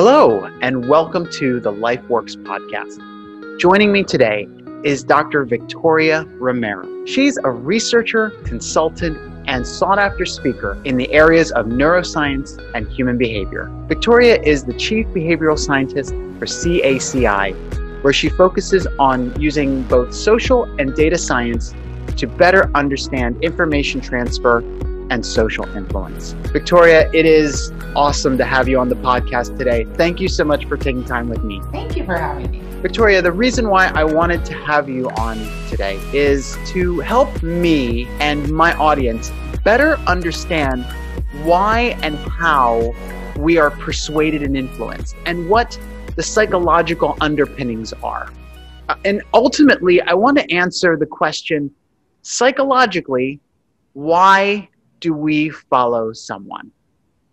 Hello, and welcome to the LifeWorks podcast. Joining me today is Dr. Victoria Romero. She's a researcher, consultant, and sought after speaker in the areas of neuroscience and human behavior. Victoria is the chief behavioral scientist for CACI, where she focuses on using both social and data science to better understand information transfer and social influence. Victoria, it is awesome to have you on the podcast today. Thank you so much for taking time with me. Thank you for having me. Victoria, the reason why I wanted to have you on today is to help me and my audience better understand why and how we are persuaded and influenced and what the psychological underpinnings are. Uh, and ultimately, I want to answer the question psychologically, why do we follow someone?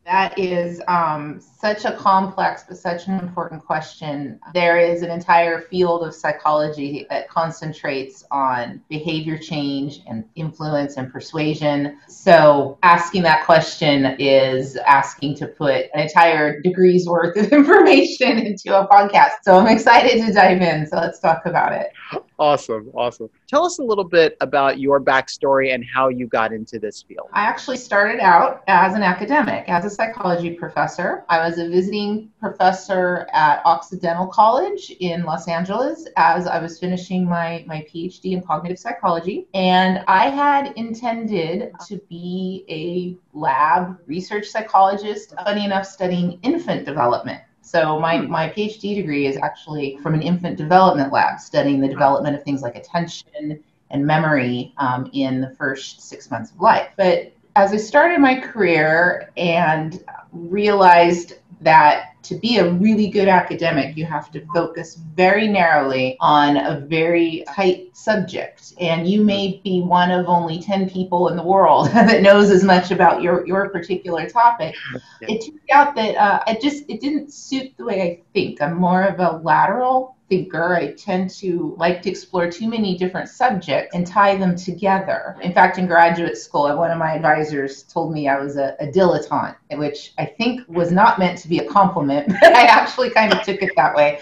That is um, such a complex but such an important question. There is an entire field of psychology that concentrates on behavior change and influence and persuasion. So, asking that question is asking to put an entire degree's worth of information into a podcast. So, I'm excited to dive in. So, let's talk about it. Awesome, awesome. Tell us a little bit about your backstory and how you got into this field. I actually started out as an academic, as a psychology professor. I was a visiting professor at Occidental College in Los Angeles as I was finishing my, my PhD in cognitive psychology. And I had intended to be a lab research psychologist, funny enough, studying infant development. So my, hmm. my PhD degree is actually from an infant development lab, studying the development of things like attention and memory um, in the first six months of life. But as I started my career and realized that to be a really good academic, you have to focus very narrowly on a very tight subject. And you may be one of only 10 people in the world that knows as much about your, your particular topic. It turned out that uh, it just it didn't suit the way I think. I'm more of a lateral thinker. I tend to like to explore too many different subjects and tie them together. In fact, in graduate school, one of my advisors told me I was a, a dilettante, which I think was not meant to be a compliment, but I actually kind of took it that way.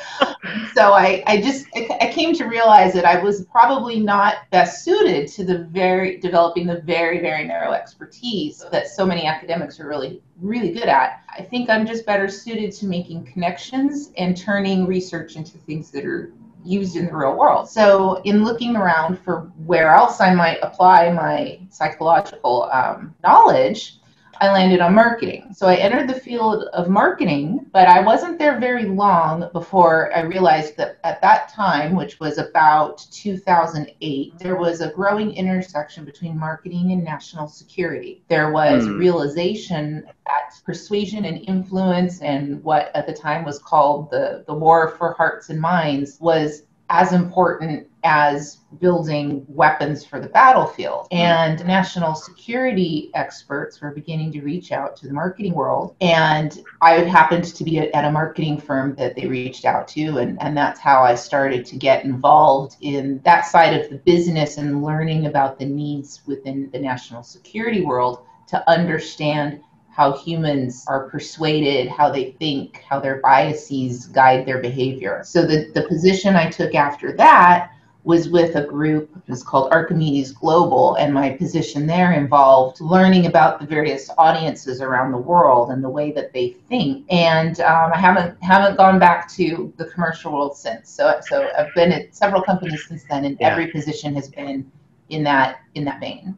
So I, I just I came to realize that I was probably not best suited to the very developing the very very narrow expertise that so many academics are really really good at. I think I'm just better suited to making connections and turning research into things that are used in the real world. So, in looking around for where else I might apply my psychological um, knowledge, I landed on marketing. So I entered the field of marketing, but I wasn't there very long before I realized that at that time, which was about 2008, there was a growing intersection between marketing and national security. There was mm. realization that persuasion and influence and what at the time was called the, the war for hearts and minds was as important as building weapons for the battlefield. Mm-hmm. And national security experts were beginning to reach out to the marketing world. And I happened to be at a marketing firm that they reached out to. And, and that's how I started to get involved in that side of the business and learning about the needs within the national security world to understand how humans are persuaded, how they think, how their biases guide their behavior. So the, the position I took after that was with a group was called Archimedes Global, and my position there involved learning about the various audiences around the world and the way that they think. And um, I haven't haven't gone back to the commercial world since. So so I've been at several companies since then, and yeah. every position has been in that in that vein.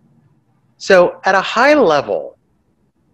So at a high level,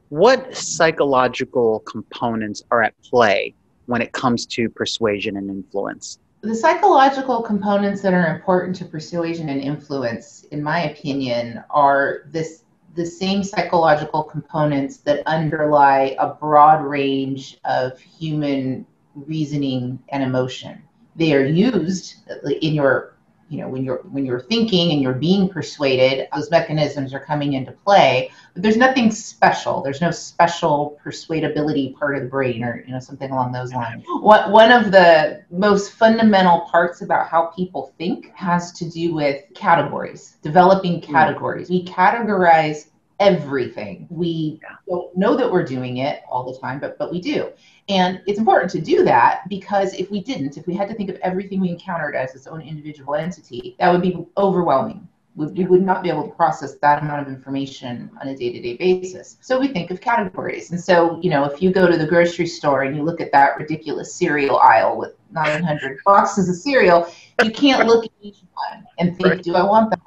what psychological components are at play when it comes to persuasion and influence? The psychological components that are important to persuasion and influence, in my opinion, are this the same psychological components that underlie a broad range of human reasoning and emotion. They are used in your you know when you're when you're thinking and you're being persuaded those mechanisms are coming into play. But there's nothing special. There's no special persuadability part of the brain or you know something along those lines. What one of the most fundamental parts about how people think has to do with categories developing hmm. categories. We categorize everything. We don't know that we're doing it all the time but but we do And it's important to do that because if we didn't, if we had to think of everything we encountered as its own individual entity, that would be overwhelming we would not be able to process that amount of information on a day-to-day basis. So we think of categories. And so, you know, if you go to the grocery store and you look at that ridiculous cereal aisle with 900 boxes of cereal, you can't look at each one and think, do I want that?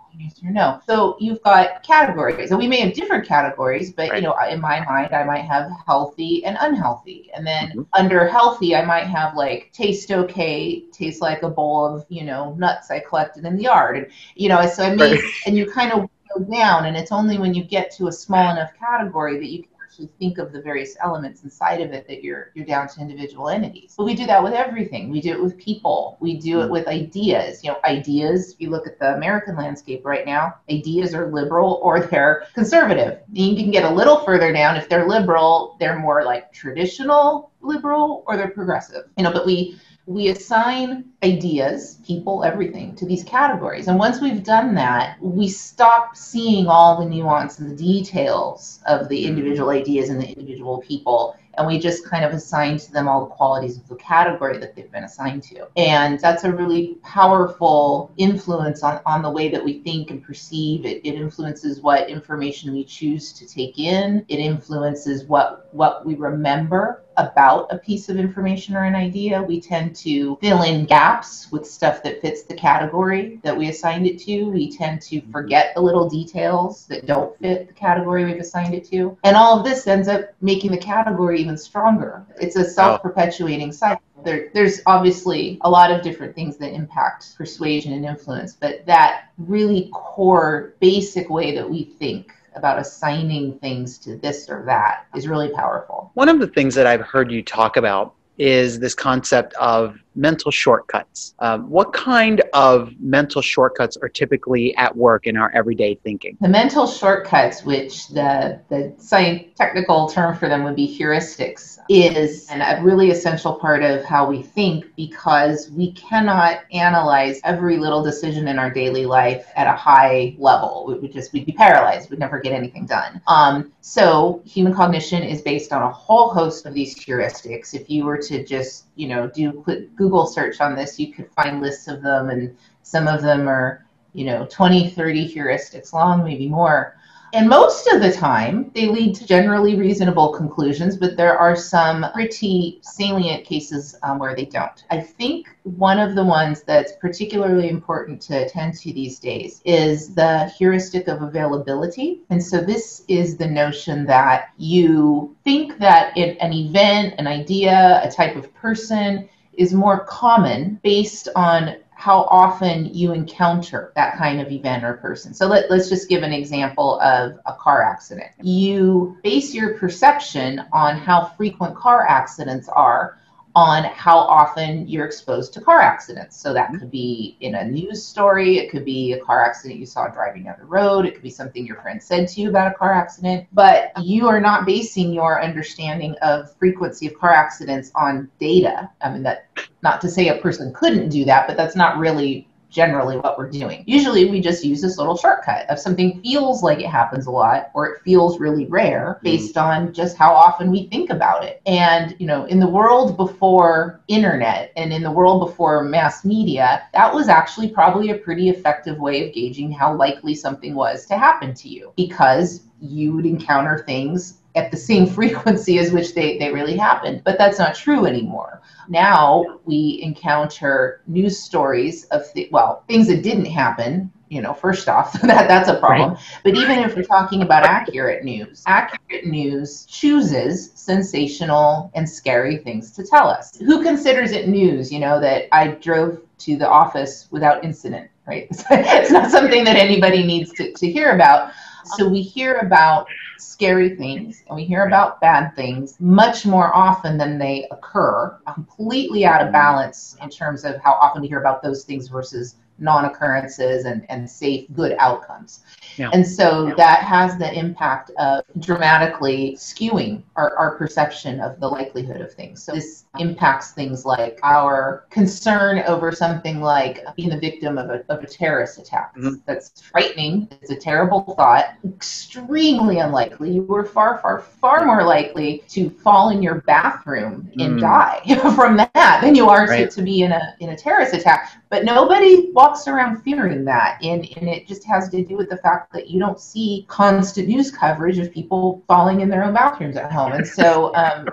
Or no. So you've got categories, and we may have different categories, but right. you know, in my mind, I might have healthy and unhealthy, and then mm-hmm. under healthy, I might have like taste okay, taste like a bowl of you know nuts I collected in the yard, and you know, so I mean, right. and you kind of go down, and it's only when you get to a small enough category that you actually think of the various elements inside of it that you're you're down to individual entities. But we do that with everything. We do it with people. We do it with ideas. You know, ideas. If you look at the American landscape right now, ideas are liberal or they're conservative. You can get a little further down. If they're liberal, they're more like traditional liberal or they're progressive. You know, but we we assign ideas, people, everything to these categories. And once we've done that, we stop seeing all the nuance and the details of the individual ideas and the individual people and we just kind of assign to them all the qualities of the category that they've been assigned to. And that's a really powerful influence on, on the way that we think and perceive. It, it influences what information we choose to take in. It influences what what we remember about a piece of information or an idea. We tend to fill in gaps with stuff that fits the category that we assigned it to. We tend to mm-hmm. forget the little details that don't fit the category we've assigned it to. And all of this ends up making the category even stronger. It's a oh. self perpetuating cycle. There, there's obviously a lot of different things that impact persuasion and influence, but that really core basic way that we think about assigning things to this or that is really powerful. One of the things that I've heard you talk about is this concept of mental shortcuts. Um, what kind of mental shortcuts are typically at work in our everyday thinking? The mental shortcuts, which the, the science technical term for them would be heuristics, is a really essential part of how we think because we cannot analyze every little decision in our daily life at a high level. We would just we'd be paralyzed. We'd never get anything done. Um, so human cognition is based on a whole host of these heuristics. If you were to just you know do quick Google search on this, you could find lists of them, and some of them are, you know, 20, 30 heuristics long, maybe more. And most of the time, they lead to generally reasonable conclusions, but there are some pretty salient cases um, where they don't. I think one of the ones that's particularly important to attend to these days is the heuristic of availability. And so, this is the notion that you think that an event, an idea, a type of person is more common based on how often you encounter that kind of event or person. So let, us just give an example of a car accident. You base your perception on how frequent car accidents are on how often you're exposed to car accidents. So that mm-hmm. could be in a news story, it could be a car accident you saw driving down the road, it could be something your friend said to you about a car accident, but you are not basing your understanding of frequency of car accidents on data. I mean that not to say a person couldn't do that, but that's not really generally what we're doing. Usually we just use this little shortcut of something feels like it happens a lot or it feels really rare mm-hmm. based on just how often we think about it. And, you know, in the world before internet and in the world before mass media, that was actually probably a pretty effective way of gauging how likely something was to happen to you because you would encounter things at the same frequency as which they, they really happened. But that's not true anymore. Now we encounter news stories of, th- well, things that didn't happen. You know, first off, that that's a problem. Right. But even if we're talking about accurate news, accurate news chooses sensational and scary things to tell us. Who considers it news? You know that I drove to the office without incident, right? it's not something that anybody needs to, to hear about. So we hear about scary things and we hear about bad things much more often than they occur, completely out of mm-hmm. balance in terms of how often we hear about those things versus non-occurrences and, and safe good outcomes Yeah. and so Yeah. that has the impact of dramatically skewing our, our perception of the likelihood of things so this impacts things like our concern over something like being the victim of a, of a terrorist attack Mhm. that's frightening it's a terrible thought extremely unlikely you were far far far more likely to fall in your bathroom and Mm. die from that than you are Right. to, to be in a in a terrorist attack but nobody walks around fearing that and, and it just has to do with the fact that you don't see constant news coverage of people falling in their own bathrooms at home and so um,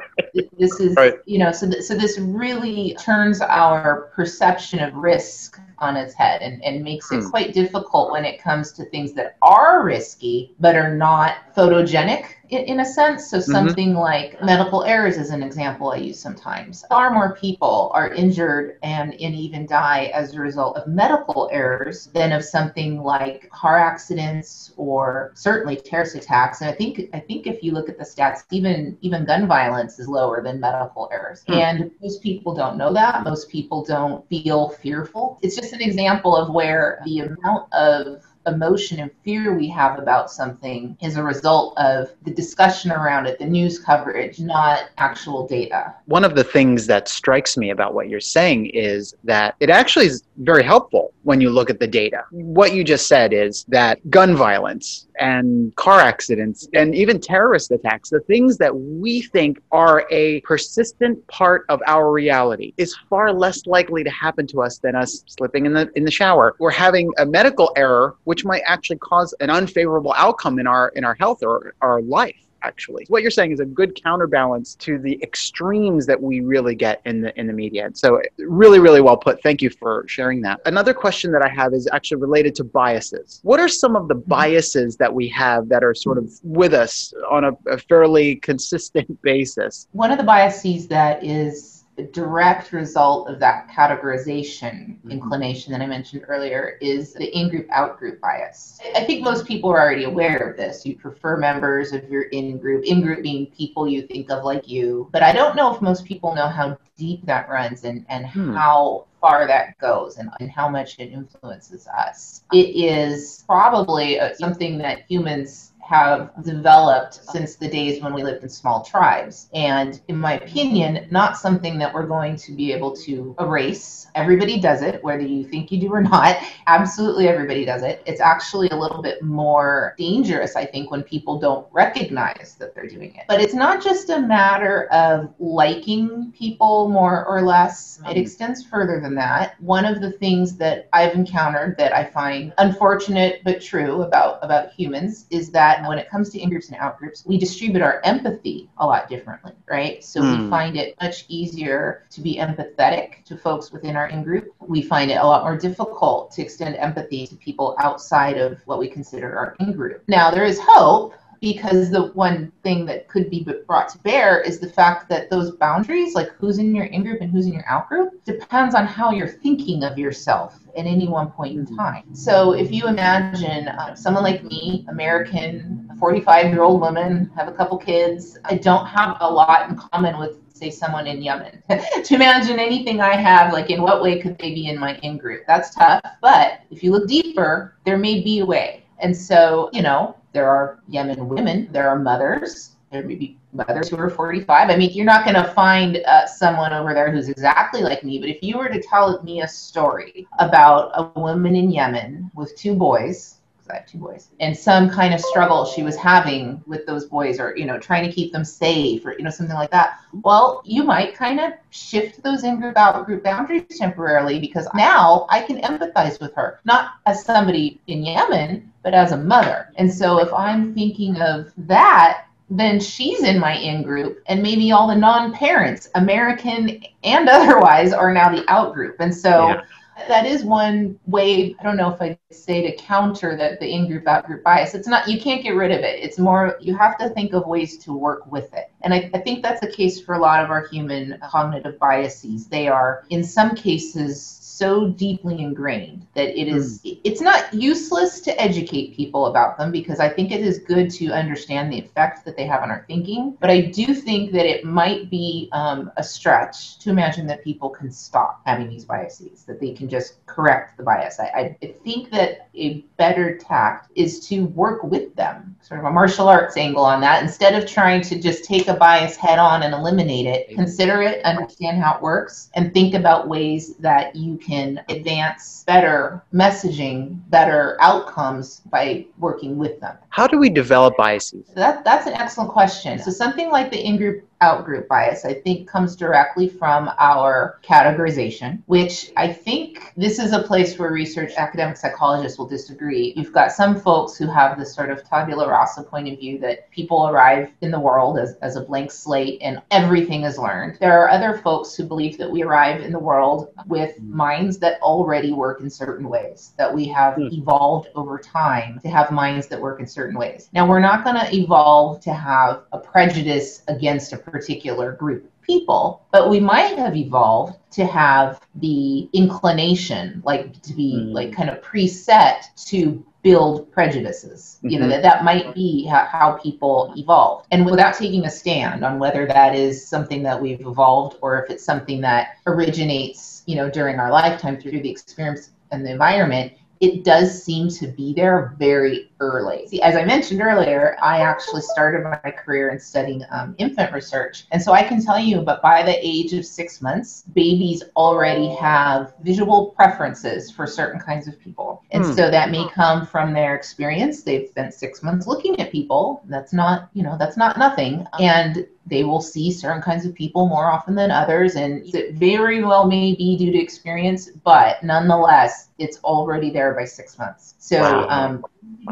this is Right. you know so, th- so this really turns our perception of risk on its head and, and makes it Hmm. quite difficult when it comes to things that are risky but are not photogenic in, in a sense. So something like medical errors is an example I use sometimes. Far more people are injured and, and even die as a result of medical errors than of something like car accidents or certainly terrorist attacks. And I think I think if you look at the stats, even even gun violence is lower than medical errors. Hmm. And most people don't know that. Most people don't feel fearful. It's just an example of where the amount of emotion and fear we have about something is a result of the discussion around it, the news coverage, not actual data. One of the things that strikes me about what you're saying is that it actually is very helpful when you look at the data. What you just said is that gun violence and car accidents and even terrorist attacks, the things that we think are a persistent part of our reality, is far less likely to happen to us than us slipping in the in the shower or having a medical error which might actually cause an unfavorable outcome in our in our health or our life actually. What you're saying is a good counterbalance to the extremes that we really get in the in the media. So really, really well put. Thank you for sharing that. Another question that I have is actually related to biases. What are some of the mm-hmm. biases that we have that are sort of with us on a, a fairly consistent basis? One of the biases that is direct result of that categorization Mhm. inclination that I mentioned earlier is the in group out group bias. I think most people are already aware of this. You prefer members of your in group, in group being people you think of like you. But I don't know if most people know how deep that runs and, and Hmm. how far that goes and, and how much it influences us. It is probably uh, something that humans have developed since the days when we lived in small tribes. And in my opinion, not something that we're going to be able to erase. Everybody does it, whether you think you do or not. Absolutely everybody does it. It's actually a little bit more dangerous, I think, when people don't recognize that they're doing it. But it's not just a matter of liking people more or less, it extends further than that. One of the things that I've encountered that I find unfortunate but true about, about humans is that when it comes to in groups and out groups, we distribute our empathy a lot differently, right? So we Hmm. find it much easier to be empathetic to folks within our in group. We find it a lot more difficult to extend empathy to people outside of what we consider our in group. Now, there is hope because the one thing that could be brought to bear is the fact that those boundaries, like who's in your in group and who's in your out group, depends on how you're thinking of yourself at any one point in time. So if you imagine uh, someone like me, American, 45 year old woman, have a couple kids, I don't have a lot in common with say someone in Yemen. to imagine anything I have, like in what way could they be in my in group? That's tough. But if you look deeper, there may be a way. And so, you know, there are Yemen women, there are mothers, there may be mothers who are 45. I mean, you're not going to find uh, someone over there who's exactly like me, but if you were to tell me a story about a woman in Yemen with two boys, two boys, and some kind of struggle she was having with those boys or, you know, trying to keep them safe or, you know, something like that, well, you might kind of shift those in group out group boundaries temporarily because now I can empathize with her, not as somebody in Yemen, but as a mother. And so if I'm thinking of that, then she's in my in group, and maybe all the non parents, American and otherwise, are now the out group. And so Yeah. That is one way, I don't know if I'd say to counter that the in group out group bias. It's not, you can't get rid of it. It's more, you have to think of ways to work with it. And I, I think that's the case for a lot of our human cognitive biases. They are, in some cases, so deeply ingrained that it is mm. it's not useless to educate people about them because I think it is good to understand the effect that they have on our thinking. But I do think that it might be um, a stretch to imagine that people can stop having these biases, that they can just correct the bias. I, I think that a better tact is to work with them, sort of a martial arts angle on that. Instead of trying to just take a bias head on and eliminate it, consider it, understand how it works, and think about ways that you can advance better messaging, better outcomes by working with them. How do we develop biases? That, that's an excellent question. So, something like the in group outgroup bias, I think comes directly from our categorization, which I think this is a place where research academic psychologists will disagree. You've got some folks who have this sort of tabula rasa point of view that people arrive in the world as, as a blank slate and everything is learned. There are other folks who believe that we arrive in the world with minds that already work in certain ways, that we have mm. evolved over time to have minds that work in certain ways. Now, we're not going to evolve to have a prejudice against a particular group of people, but we might have evolved to have the inclination, like to be mm. like kind of preset to build prejudices. Mm-hmm. You know, mm-hmm. that, that might be how, how people evolved. And without taking a stand on whether that is something that we've evolved or if it's something that originates, you know, during our lifetime through the experience and the environment, it does seem to be there very early. See, as I mentioned earlier, I actually started my career in studying um, infant research. And so I can tell you, but by the age of six months, babies already have visual preferences for certain kinds of people. And hmm. so that may come from their experience. They've spent six months looking at people. That's not, you know, that's not nothing. And they will see certain kinds of people more often than others. And it very well may be due to experience, but nonetheless, it's already there by six months. So, wow. um,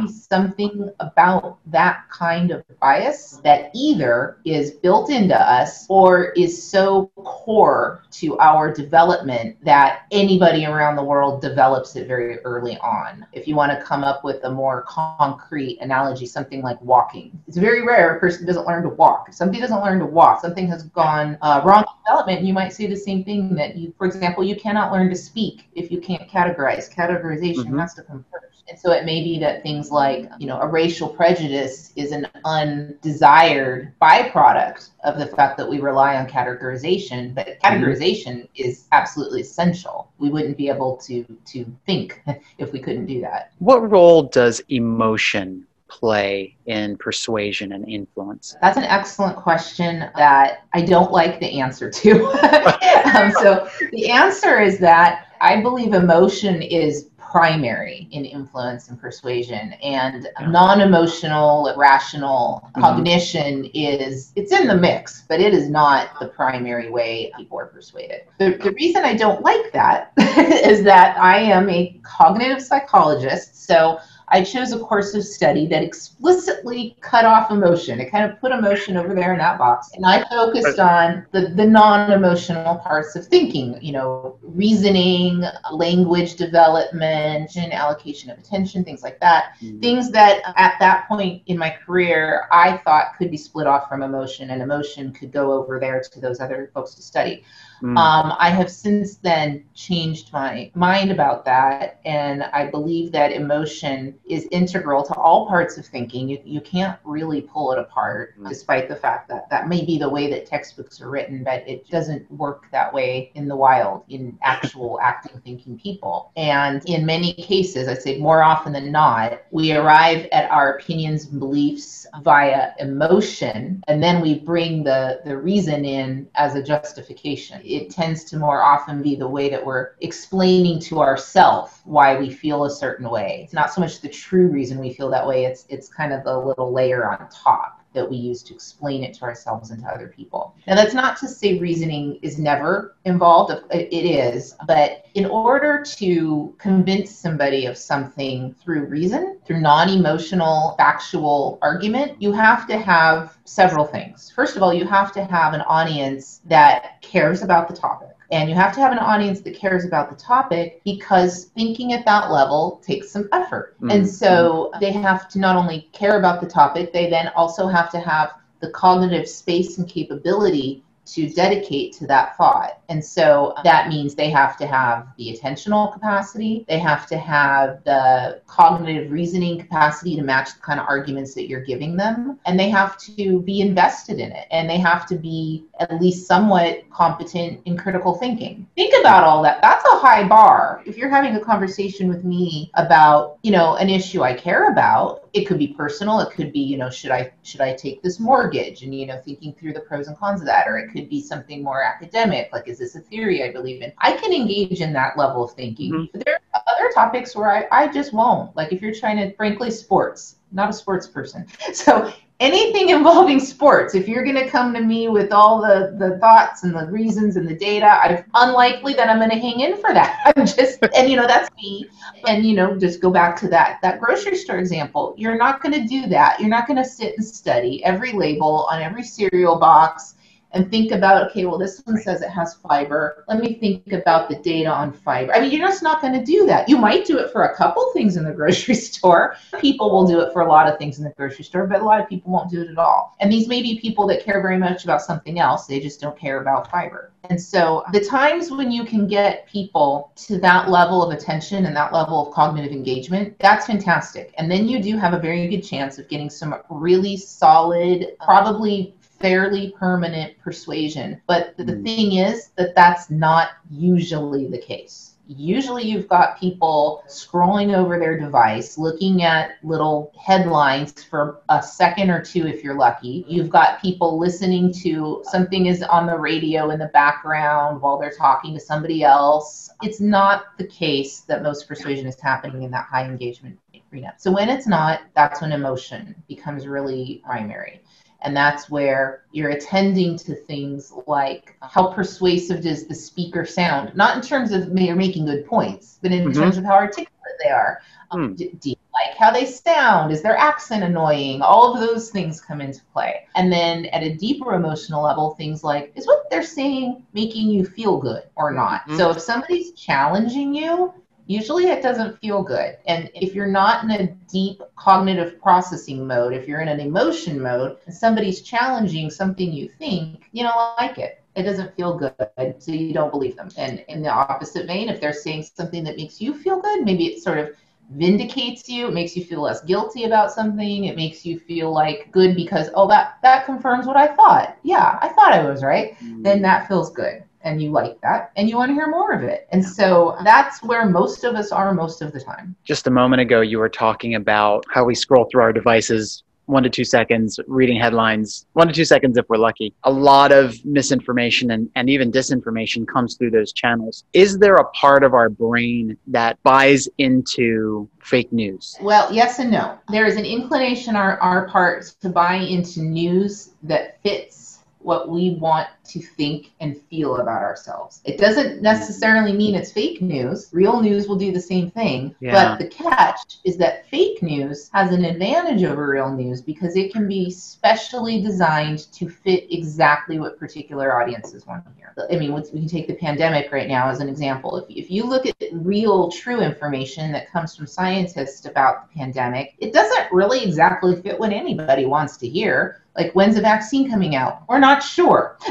something about that kind of bias that either is built into us or is so core to our development that anybody around the world develops it very early on. If you want to come up with a more concrete analogy, something like walking, it's very rare a person doesn't learn to walk. If somebody doesn't learn to walk, something has gone uh, wrong in development, you might say the same thing that you, for example, you cannot learn to speak if you can't categorize. Categorization mm-hmm. has to come first. And so it may be that things like, you know, a racial prejudice is an undesired byproduct of the fact that we rely on categorization, but mm-hmm. categorization mm-hmm. is absolutely essential. We wouldn't be able to to think if we couldn't do that. What role does emotion play in persuasion and influence? That's an excellent question that I don't like the answer to. um, so the answer is that I believe emotion is primary in influence and persuasion and non-emotional rational mm-hmm. cognition is it's in the mix but it is not the primary way people are persuaded the, the reason i don't like that is that i am a cognitive psychologist so I chose a course of study that explicitly cut off emotion. It kind of put emotion over there in that box. And I focused on the, the non emotional parts of thinking, you know, reasoning, language development, and allocation of attention, things like that. Mm-hmm. Things that at that point in my career I thought could be split off from emotion, and emotion could go over there to those other folks to study. Mm. Um, I have since then changed my mind about that, and I believe that emotion is integral to all parts of thinking. You, you can't really pull it apart, mm. despite the fact that that may be the way that textbooks are written, but it doesn't work that way in the wild, in actual acting thinking people. And in many cases, I'd say more often than not, we arrive at our opinions and beliefs via emotion, and then we bring the, the reason in as a justification it tends to more often be the way that we're explaining to ourselves why we feel a certain way. It's not so much the true reason we feel that way, it's it's kind of the little layer on top that we use to explain it to ourselves and to other people. Now, that's not to say reasoning is never involved, it is, but in order to convince somebody of something through reason, through non emotional, factual argument, you have to have several things. First of all, you have to have an audience that cares about the topic. And you have to have an audience that cares about the topic because thinking at that level takes some effort. Mm-hmm. And so they have to not only care about the topic, they then also have to have the cognitive space and capability to dedicate to that thought. And so that means they have to have the attentional capacity, they have to have the cognitive reasoning capacity to match the kind of arguments that you're giving them, and they have to be invested in it, and they have to be at least somewhat competent in critical thinking. Think about all that. That's a high bar. If you're having a conversation with me about, you know, an issue I care about, it could be personal it could be you know should i should i take this mortgage? And you know thinking through the pros and cons of that. Or it could be something more academic like is this a theory i believe in? I can engage in that level of thinking. Mm-hmm. but there are other topics where I, I just won't. Like if you're trying to frankly sports not a sports person so anything involving sports, if you're going to come to me with all the, the thoughts and the reasons and the data, I'm unlikely that I'm going to hang in for that. I'm just, and you know, that's me. And, you know, just go back to that, that grocery store example. You're not going to do that. You're not going to sit and study every label on every cereal box and think about okay well this one says it has fiber. Let me think about the data on fiber. I mean you're just not going to do that. You might do it for a couple things in the grocery store. People will do it for a lot of things in the grocery store but a lot of people won't do it at all. And these may be people that care very much about something else. They just don't care about fiber. And so the times when you can get people to that level of attention and that level of cognitive engagement that's fantastic. And then you do have a very good chance of getting some really solid probably fairly permanent persuasion. But the, mm. thing is that that's not usually the case. Usually, you've got people scrolling over their device, looking at little headlines for a second or two if you're lucky. You've got people listening to something is on the radio in the background while they're talking to somebody else. It's not the case that most persuasion is happening in that high engagement arena. So, when it's not, that's when emotion becomes really primary. And that's where you're attending to things like how persuasive does the speaker sound? Not in terms of you're making good points, but in mm-hmm. terms of how articulate they are. Um, mm. do, do, you like how they sound? Is their accent annoying? All of those things come into play. And then at a deeper emotional level, things like is what they're saying making you feel good or not? Mm-hmm. So if somebody's challenging you, usually it doesn't feel good. And if you're not in a deep cognitive processing mode, if you're in an emotion mode, and somebody's challenging something you think, you don't like it. It doesn't feel good, so you don't believe them. And in the opposite vein, if they're saying something that makes you feel good, maybe it sort of vindicates you it makes you feel less guilty about something it makes you feel like good because oh that that confirms what i thought yeah i thought i was right mm. then that feels good and you like that and you want to hear more of it. And so that's where most of us are most of the time. Just a moment ago, you were talking about how we scroll through our devices one to two seconds reading headlines, one to two seconds if we're lucky. A lot of misinformation and, and even disinformation comes through those channels. Is there a part of our brain that buys into fake news? Well, yes and no. There is an inclination on our, our part to buy into news that fits what we want to think and feel about ourselves. It doesn't necessarily mean it's fake news. Real news will do the same thing. Yeah. But the catch is that fake news has an advantage over real news because it can be specially designed to fit exactly what particular audiences want to hear. I mean, we can take the pandemic right now as an example. If, if you look at real, true information that comes from scientists about the pandemic, it doesn't really exactly fit what anybody wants to hear like when's the vaccine coming out? We're not sure.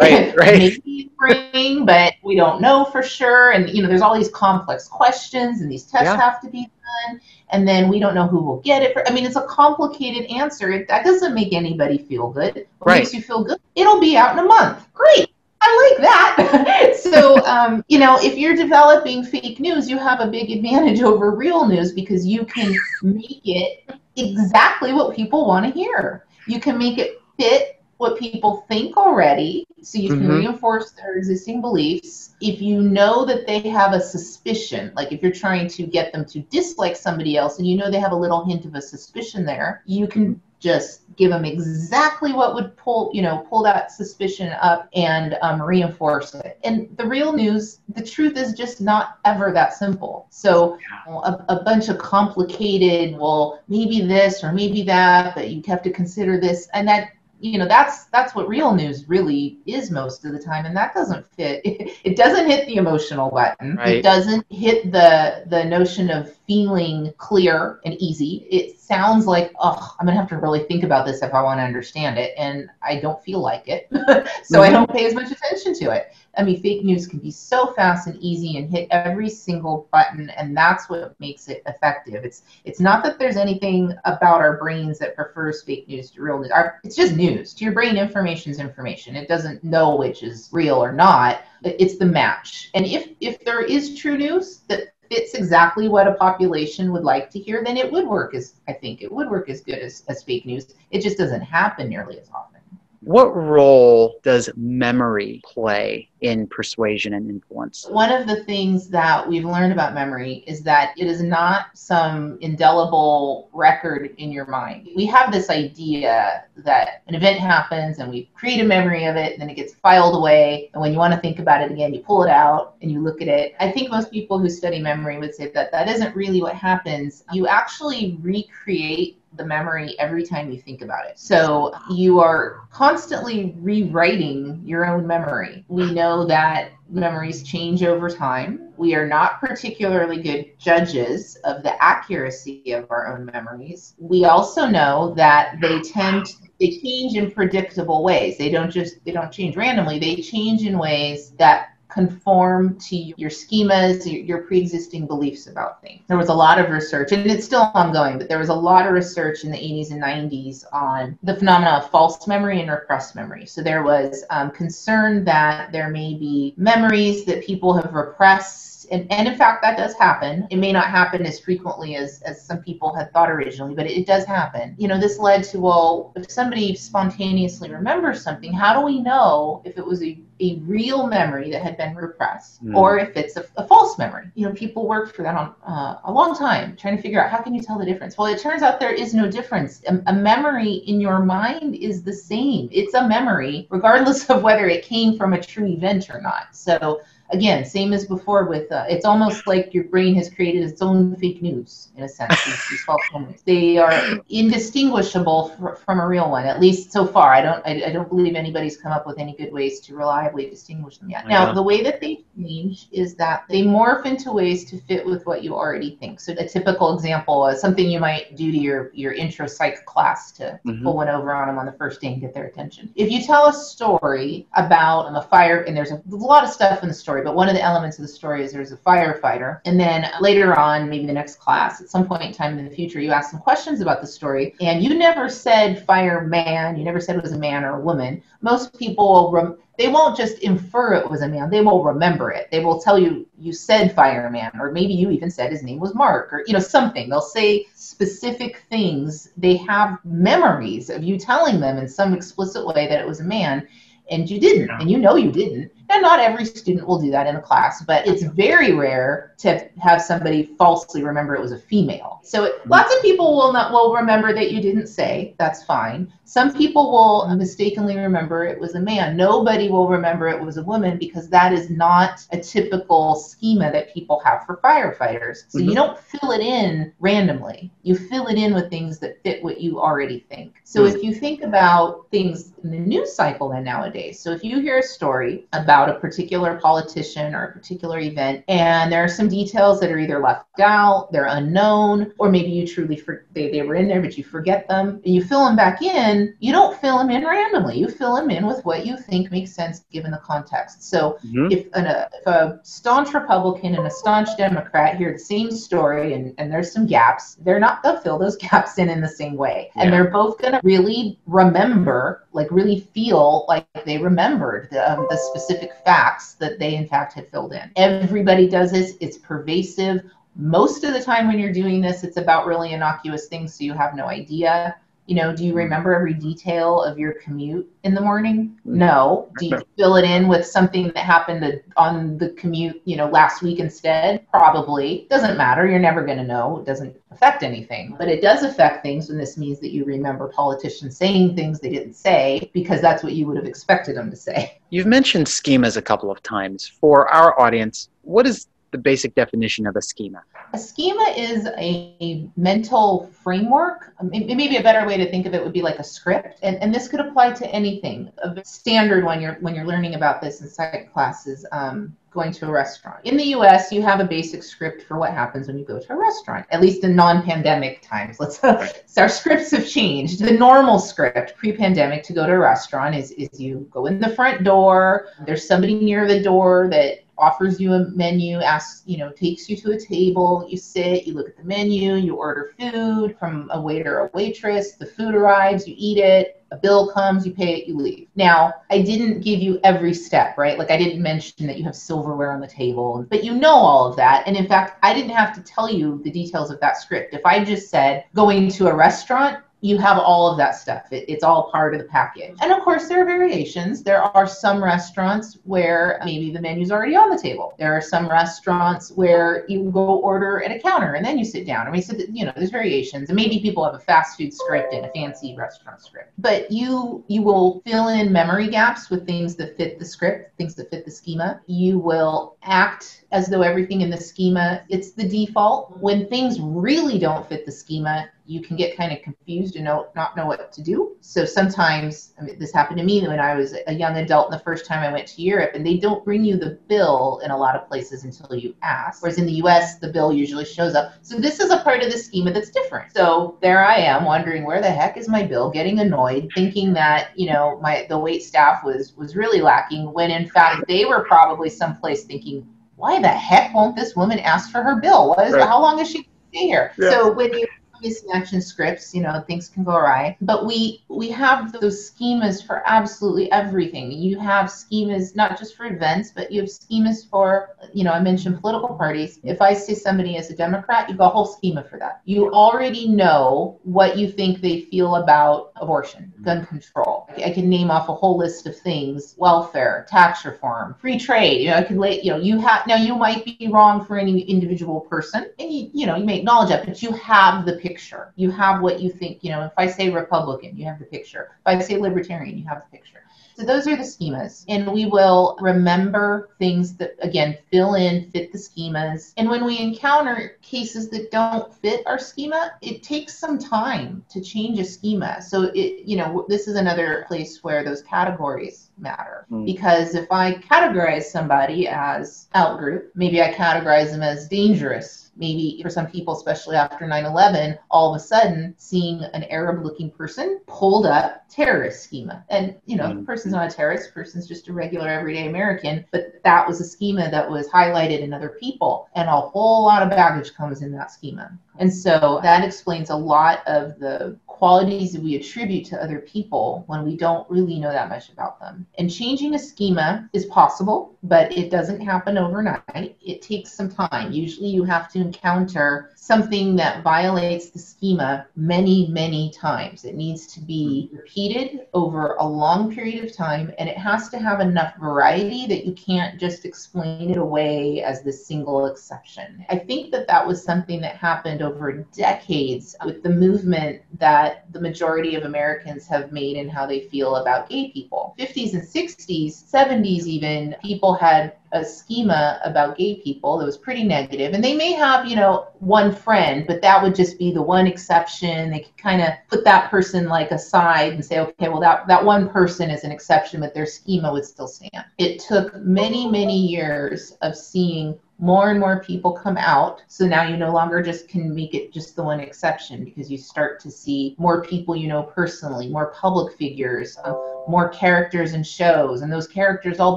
Right, right. Maybe spring, but we don't know for sure. And you know, there's all these complex questions, and these tests yeah. have to be done. And then we don't know who will get it. For, I mean, it's a complicated answer. It, that doesn't make anybody feel good. What right. makes you feel good? It'll be out in a month. Great. I like that. so, um, you know, if you're developing fake news, you have a big advantage over real news because you can make it exactly what people want to hear. You can make it fit what people think already, so you can mm-hmm. reinforce their existing beliefs. If you know that they have a suspicion, like if you're trying to get them to dislike somebody else and you know they have a little hint of a suspicion there, you can just give them exactly what would pull you know pull that suspicion up and um, reinforce it. And the real news the truth is just not ever that simple. So a, a bunch of complicated well maybe this or maybe that but you have to consider this. And that you know that's that's what real news really is most of the time and that doesn't fit it, it doesn't hit the emotional button. Right. it doesn't hit the the notion of feeling clear and easy. It's sounds like, oh, I'm going to have to really think about this if I want to understand it. And I don't feel like it. so mm-hmm. I don't pay as much attention to it. I mean, fake news can be so fast and easy and hit every single button, and that's what makes it effective. It's it's not that there's anything about our brains that prefers fake news to real news. Our, it's just news. To your brain, information is information. It doesn't know which is real or not. It's the match. And if if there is true news that fits exactly what a population would like to hear, then it would work as I think it would work as good as, as fake news. It just doesn't happen nearly as often. What role does memory play in persuasion and influence? One of the things that we've learned about memory is that it is not some indelible record in your mind. We have this idea that an event happens and we create a memory of it, and then it gets filed away. And when you want to think about it again, you pull it out and you look at it. I think most people who study memory would say that that isn't really what happens. You actually recreate the memory every time you think about it. So you are constantly rewriting your own memory. We know that memories change over time. We are not particularly good judges of the accuracy of our own memories. We also know that they tend they change in predictable ways. They don't just they don't change randomly. They change in ways that conform to your schemas, your, pre-existing beliefs about things. There was a lot of research, and it's still ongoing, but there was a lot of research in the 80s and 90s on the phenomena of false memory and repressed memory. So there was um, concern that there may be memories that people have repressed and, and in fact that does happen it may not happen as frequently as, as some people had thought originally but it, it does happen you know this led to well if somebody spontaneously remembers something how do we know if it was a a real memory that had been repressed mm. or if it's a, a, false memory. You know people worked for that on uh, a long time trying to figure out how can you tell the difference? Well it turns out there is no difference. A, a memory in your mind is the same. It's a memory regardless of whether it came from a true event or not. So again, same as before with, uh, it's almost like your brain has created its own fake news, in a sense, these, these. They are indistinguishable for, from a real one, at least so far. I don't, I, I, don't believe anybody's come up with any good ways to reliably distinguish them yet. Yeah. Now, the way that they change is that they morph into ways to fit with what you already think. So a typical example is something you might do to your, your intro psych class to mm-hmm. pull one over on them on the first day and get their attention. If you tell a story about um, a fire, and there's a lot of stuff in the story, story, but one of the elements of the story is there's a firefighter. And then later on, maybe the next class, at some point in time in the future, you ask some questions about the story, and you never said fireman, you never said it was a man or a woman. Most people. Rem- they won't just infer it was a man they will remember it they will tell you you said fireman or maybe you even said his name was mark or you know something they'll say specific things they have memories of you telling them in some explicit way that it was a man and you didn't and you know you didn't and not every student will do that in a class, but it's very rare to have somebody falsely remember it was a female. So it, lots of people will not will remember that you didn't say. That's fine. Some people will mistakenly remember it was a man. Nobody will remember it was a woman because that is not a typical schema that people have for firefighters. So mm-hmm. you don't fill it in randomly. You fill it in with things that fit what you already think. So mm-hmm. if you think about things in the news cycle then nowadays, so if you hear a story about about a particular politician or a particular event, and there are some details that are either left out, they're unknown, or maybe you truly for, they, they were in there but you forget them, and you fill them back in. You don't fill them in randomly. You fill them in with what you think makes sense given the context. So mm-hmm. if, an, a, if a staunch Republican and a staunch Democrat hear the same story and, and there's some gaps, they're not going to fill those gaps in in the same way, yeah. and they're both going to really remember, like really feel like they remembered the, um, the specific facts that they in fact had filled in. Everybody does this, it's pervasive. Most of the time when you're doing this, it's about really innocuous things, so you have no idea. You know, do you mm-hmm. remember every detail of your commute in the morning? Mm-hmm. No. Do you fill it in with something that happened on the commute, you know, last week instead? Probably. Doesn't matter. You're never going to know. It doesn't affect anything. But it does affect things when this means that you remember politicians saying things they didn't say because that's what you would have expected them to say. You've mentioned schemas a couple of times. For our audience, what is the basic definition of a schema? A schema is a mental framework. Maybe a better way to think of it would be like a script, and, and this could apply to anything. A standard when you're when you're learning about this in psych classes. Um, going to a restaurant. In the US, you have a basic script for what happens when you go to a restaurant, at least in non pandemic times. Let's uh, our scripts have changed. The normal script pre pandemic to go to a restaurant is, is you go in the front door, there's somebody near the door that offers you a menu, asks, you know, takes you to a table, you sit, you look at the menu, you order food from a waiter or a waitress, the food arrives, you eat it, a bill comes, you pay it, you leave. Now, I didn't give you every step, right? Like I didn't mention that you have silverware on the table, but you know all of that. And in fact, I didn't have to tell you the details of that script. If I just said going to a restaurant, you have all of that stuff. It, it's all part of the package. And of course, there are variations. There are some restaurants where maybe the menu's already on the table. There are some restaurants where you go order at a counter and then you sit down. I mean, so that, you know, there's variations. And maybe people have a fast food script and a fancy restaurant script. But you you will fill in memory gaps with things that fit the script, things that fit the schema. You will act as though everything in the schema it's the default. Mm-hmm. When things really don't fit the schema, you can get kind of confused and know, not know what to do. So sometimes, I mean, this happened to me when I was a young adult and the first time I went to Europe, and they don't bring you the bill in a lot of places until you ask. Whereas in the US, the bill usually shows up. So this is a part of the schema that's different. So there I am wondering where the heck is my bill, getting annoyed, thinking that, you know, my the wait staff was was really lacking when in fact they were probably someplace thinking, why the heck won't this woman ask for her bill? What is right. how long is she stay here? Yeah. So when you mismatching scripts, you know, things can go awry. But we we have those schemas for absolutely everything. You have schemas not just for events, but you have schemas for, you know, I mentioned political parties. If I say somebody is a Democrat, you've got a whole schema for that. You already know what you think they feel about abortion, gun control. I can name off a whole list of things: welfare, tax reform, free trade. You know, I can lay, you know, you have now you might be wrong for any individual person, and you, you know, you may acknowledge that, but you have the picture. You have what you think, you know, if I say Republican, you have the picture. If I say Libertarian, you have the picture. So those are the schemas. And we will remember things that, again, fill in, fit the schemas. And when we encounter cases that don't fit our schema, it takes some time to change a schema. So it, you know, this is another place where those categories matter. Mm. Because if I categorize somebody as out group, maybe I categorize them as dangerous maybe for some people, especially after 9 11, all of a sudden seeing an Arab looking person pulled up terrorist schema. And, you know, mm-hmm. the person's not a terrorist, the person's just a regular everyday American, but that was a schema that was highlighted in other people. And a whole lot of baggage comes in that schema. And so that explains a lot of the qualities that we attribute to other people when we don't really know that much about them. And changing a schema is possible, but it doesn't happen overnight. It takes some time. Usually you have to encounter something that violates the schema many, many times. It needs to be repeated over a long period of time, and it has to have enough variety that you can't just explain it away as the single exception. I think that that was something that happened over decades with the movement that the majority of Americans have made in how they feel about gay people. 50s and 60s, 70s even, people had a schema about gay people that was pretty negative. And they may have you know one friend but that would just be the one exception. They could kind of put that person like aside and say okay well that, that one person is an exception but their schema would still stand. It took many many years of seeing more and more people come out. So now you no longer just can make it just the one exception because you start to see more people you know personally, more public figures, um, more characters and shows, and those characters all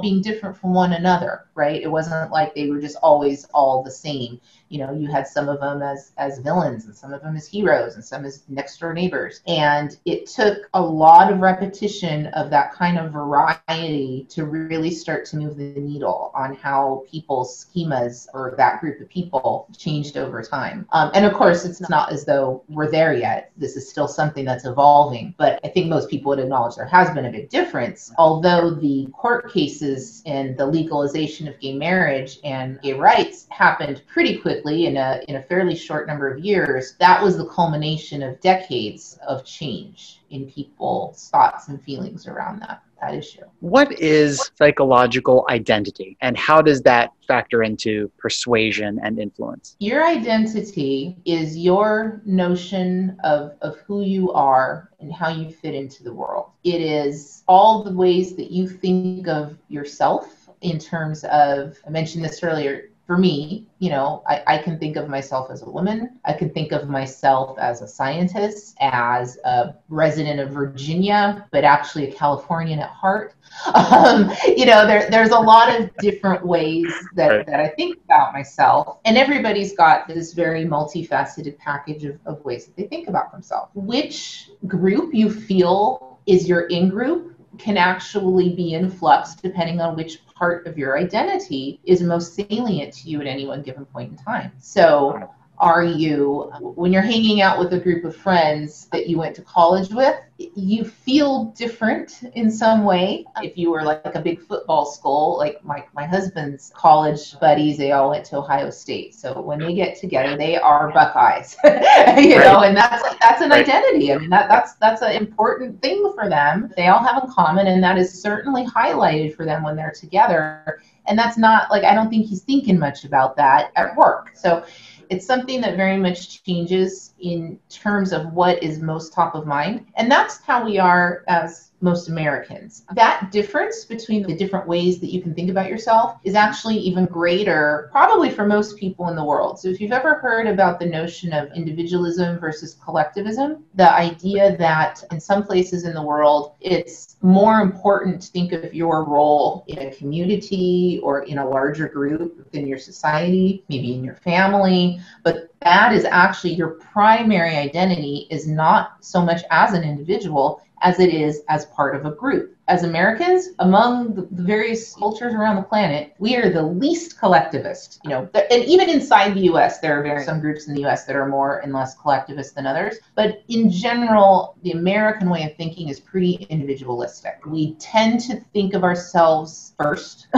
being different from one another, right? It wasn't like they were just always all the same you know you had some of them as as villains and some of them as heroes and some as next door neighbors. And it took a lot of repetition of that kind of variety to really start to move the needle on how people's schemas or that group of people changed over time. Um, and of course it's not as though we're there yet. This is still something that's evolving but i think most people would acknowledge there has been a big difference. Although the court cases and the legalization of gay marriage and gay rights happened pretty quickly quickly in a, in a fairly short number of years, that was the culmination of decades of change in people's thoughts and feelings around that. that issue. What is psychological identity and how does that factor into persuasion and influence? Your identity is your notion of, of who you are and how you fit into the world. It is all the ways that you think of yourself in terms of, I mentioned this earlier, for me, you know, I, I, can think of myself as a woman. I can think of myself as a scientist, as a resident of Virginia, but actually a Californian at heart. Um, you know, there, there's a lot of different ways that, right. that I think about myself. And everybody's got this very multifaceted package of, of ways that they think about themselves. Which group you feel is your in group can actually be in flux depending on which part of your identity is most salient to you at any one given point in time. So are you? When you're hanging out with a group of friends that you went to college with you feel different in some way. If you were like a big football school like my, my husband's college buddies they all went to ohio state. So when they get together they are buckeyes you right. know and that's that's an right. identity. I mean that, that's that's an important thing for them. They all have in common and that is certainly highlighted for them when they're together. And that's not like i don't think he's thinking much about that at work. So it's something that very much changes in terms of what is most top of mind. And that's how we are as most Americans. That difference between the different ways that you can think about yourself is actually even greater, probably for most people in the world. So, if you've ever heard about the notion of individualism versus collectivism, the idea that in some places in the world it's more important to think of your role in a community or in a larger group than your society, maybe in your family, but that is actually your primary identity is not so much as an individual as it is as part of a group as Americans, among the various cultures around the planet, we are the least collectivist. You know, and even inside the U.S., there are some groups in the U.S. that are more and less collectivist than others. But in general, the American way of thinking is pretty individualistic. We tend to think of ourselves first.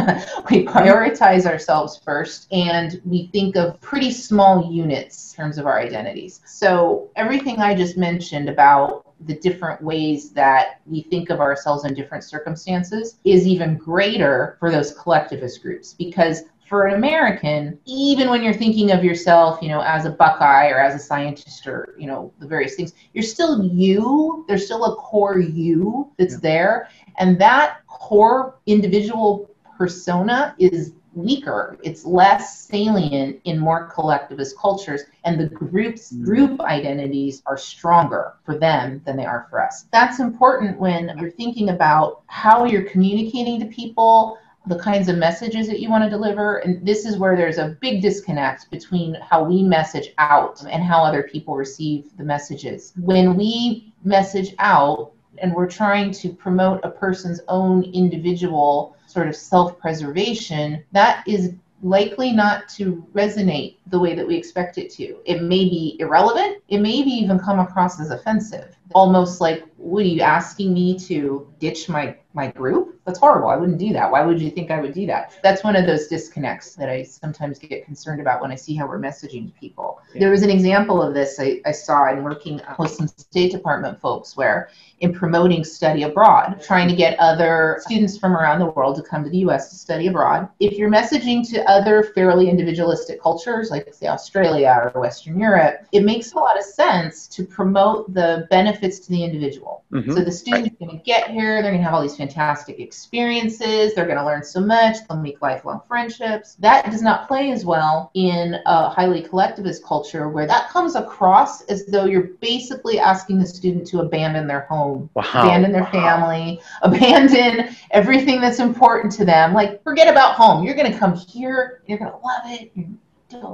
we prioritize ourselves first, and we think of pretty small units in terms of our identities. So everything I just mentioned about the different ways that we think of ourselves in different circumstances is even greater for those collectivist groups because for an American, even when you're thinking of yourself, you know, as a Buckeye or as a scientist or, you know, the various things, you're still you. There's still a core you that's yeah. there. And that core individual persona is weaker. It's less salient in more collectivist cultures, and the group's mm. group identities are stronger for them than they are for us. That's important when you're thinking about how you're communicating to people, the kinds of messages that you want to deliver. And this is where there's a big disconnect between how we message out and how other people receive the messages. When we message out, and we're trying to promote a person's own individual sort of self preservation, that is likely not to resonate the way that we expect it to. It may be irrelevant, it may be even come across as offensive. Almost like, what are you asking me to ditch my, my group? That's horrible. I wouldn't do that. Why would you think I would do that? That's one of those disconnects that I sometimes get concerned about when I see how we're messaging people. Yeah. There was an example of this I, I saw in working with some State Department folks where in promoting study abroad, trying to get other students from around the world to come to the US to study abroad. If you're messaging to other fairly individualistic cultures, like say Australia or Western Europe, it makes a lot of sense to promote the benefits to the individual. Mm-hmm. So the student's going to get here, they're going to have all these fantastic experiences, they're going to learn so much, they'll make lifelong friendships. That does not play as well in a highly collectivist culture where that comes across as though you're basically asking the student to abandon their home wow. abandon their family, abandon everything that's important to them. Like, forget about home. You're going to come here, you're going to love it, you're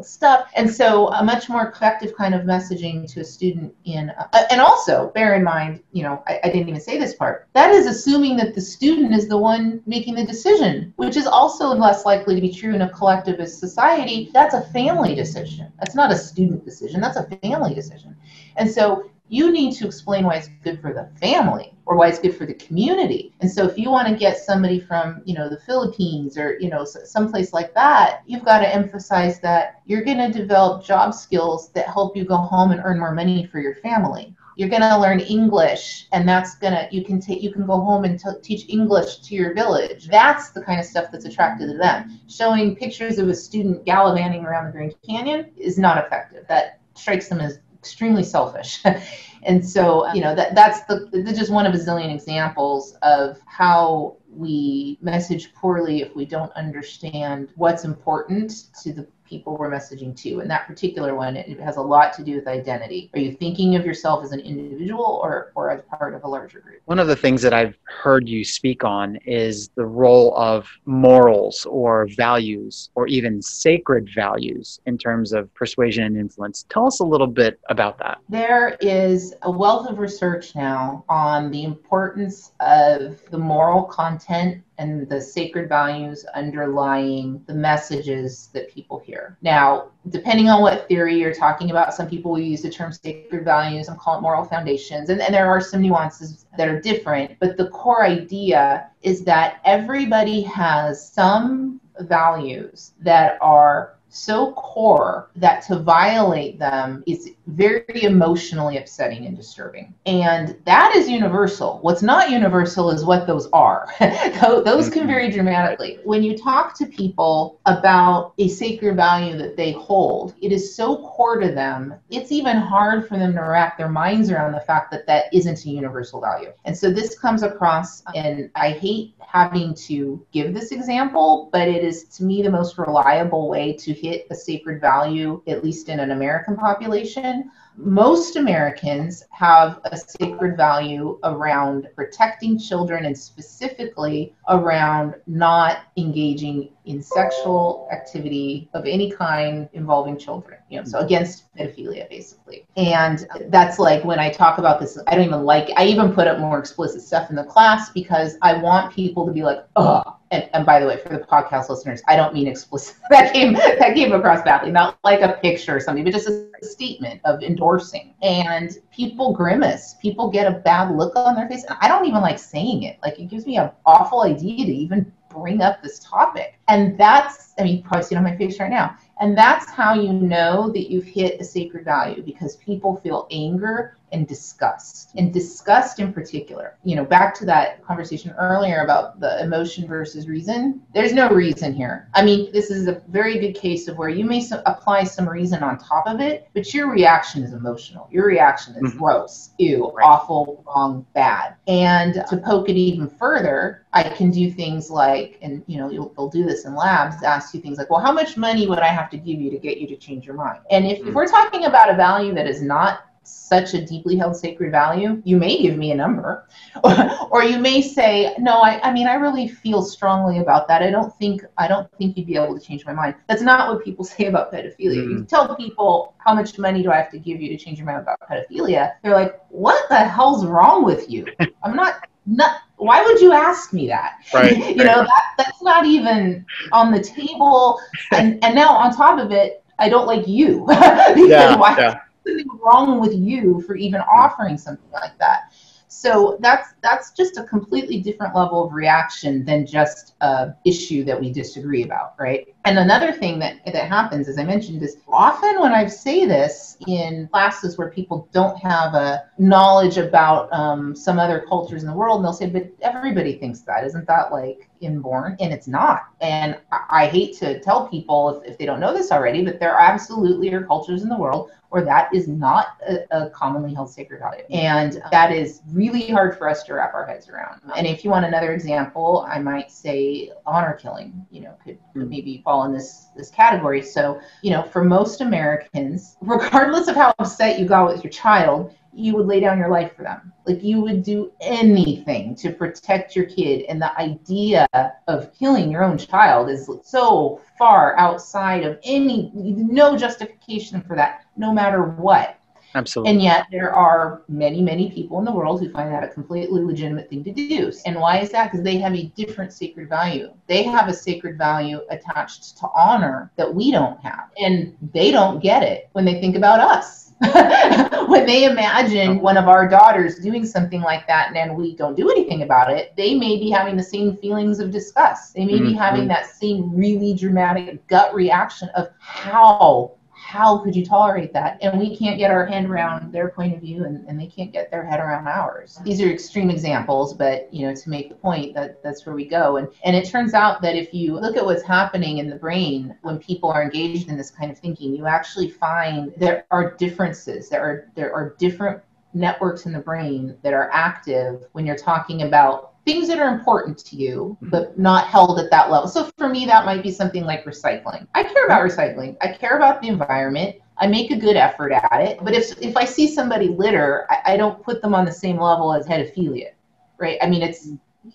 stuff. And so, a much more effective kind of messaging to a student in, uh, and also bear in mind, you know, I, I didn't even say this part, that is assuming that the student is the one making the decision, which is also less likely to be true in a collectivist society. That's a family decision. That's not a student decision, that's a family decision. And so, you need to explain why it's good for the family or why it's good for the community. And so if you want to get somebody from, you know, the Philippines or, you know, someplace like that, you've got to emphasize that you're going to develop job skills that help you go home and earn more money for your family you're going to learn English and that's going to you can take you can go home and t- teach English to your village. That's the kind of stuff that's attractive to them. Showing pictures of a student gallivanting around the Grand Canyon is not effective. That strikes them as extremely selfish. and so, you know, that that's the just one of a zillion examples of how we message poorly if we don't understand what's important to the people we're messaging to. And that particular one, it has a lot to do with identity. Are you thinking of yourself as an individual or, or as part of a larger group? One of the things that I've heard you speak on is the role of morals or values or even sacred values in terms of persuasion and influence. Tell us a little bit about that. There is a wealth of research now on the importance of the moral content and the sacred values underlying the messages that people hear. Now, depending on what theory you're talking about, some people will use the term sacred values, some call it moral foundations, and, and there are some nuances that are different. But the core idea is that everybody has some values that are so core that to violate them is very emotionally upsetting and disturbing. And that is universal. What's not universal is what those are. those can vary mm-hmm. dramatically. When you talk to people about a sacred value that they hold, it is so core to them, it's even hard for them to wrap their minds around the fact that that isn't a universal value. And so this comes across, and I hate having to give this example, but it is to me the most reliable way to hit a sacred value, at least in an American population. Most Americans have a sacred value around protecting children and specifically around not engaging in sexual activity of any kind involving children. You know, so mm-hmm. against pedophilia basically. And that's like when I talk about this, I don't even like I even put up more explicit stuff in the class because I want people to be like, oh, and, and, by the way, for the podcast listeners, I don't mean explicit. That came that came across badly, not like a picture or something, but just a statement of endorsing. And people grimace. People get a bad look on their face. And I don't even like saying it. Like it gives me an awful idea to even bring up this topic. And that's, I mean, you probably see it on my face right now. And that's how you know that you've hit a sacred value because people feel anger and disgust. And disgust in particular. You know, back to that conversation earlier about the emotion versus reason. There's no reason here. I mean, this is a very good case of where you may so- apply some reason on top of it, but your reaction is emotional. Your reaction is mm-hmm. gross, ew, right. awful, wrong, bad. And to poke it even further, I can do things like, and you know, you'll, they'll do this in labs, ask you things like, well, how much money would I have to give you to get you to change your mind? And if, mm-hmm. if mm. we're talking about a value that is not such a deeply held sacred value, you may give me a number. or you may say, no, I, I mean, I really feel strongly about that. I don't think I don't think you'd be able to change my mind. That's not what people say about pedophilia. Mm-hmm. You tell people how much money do I have to give you to change your mind about pedophilia? They're like, what the hell's wrong with you? I'm not not why would you ask me that? Right you know that, that's not even on the table. And and now on top of it i don't like you. Because yeah, why yeah. something wrong with you for even offering something like that. So that's that's just a completely different level of reaction than just a issue that we disagree about, right? And another thing that that happens, as I mentioned, is often when I say this in classes where people don't have a knowledge about um, some other cultures in the world, and they'll say, "But everybody thinks that, isn't that like inborn?" And it's not. And I, I hate to tell people if, if they don't know this already, but there are absolutely are cultures in the world where that is not a, a commonly held sacred value, and that is really hard for us to wrap our heads around. And if you want another example, I might say honor killing. You know, could, could hmm. maybe fall in this this category. So, you know, for most Americans, regardless of how upset you got with your child, you would lay down your life for them. Like you would do anything to protect your kid. And the idea of killing your own child is so far outside of any, no justification for that, no matter what. Absolutely. And yet there are many, many people in the world who find that a completely legitimate thing to do. And why is that? Because they have a different sacred value. They have a sacred value attached to honor that we don't have. And they don't get it when they think about us. when they imagine one of our daughters doing something like that and we don't do anything about it, they may be having the same feelings of disgust. They may mm-hmm. be having that same really dramatic gut reaction of how how could you tolerate that? And we can't get our head around their point of view and, and they can't get their head around ours. These are extreme examples, but you know, to make the point that that's where we go. And and it turns out that if you look at what's happening in the brain when people are engaged in this kind of thinking, you actually find there are differences. There are there are different networks in the brain that are active when you're talking about things that are important to you, mm-hmm. but not held at that level. So for me, that might be something like recycling. I care about recycling. I care about the environment. I make a good effort at it. But if if I see somebody litter, I, I don't put them on the same level as pedophilia, right? I mean, it's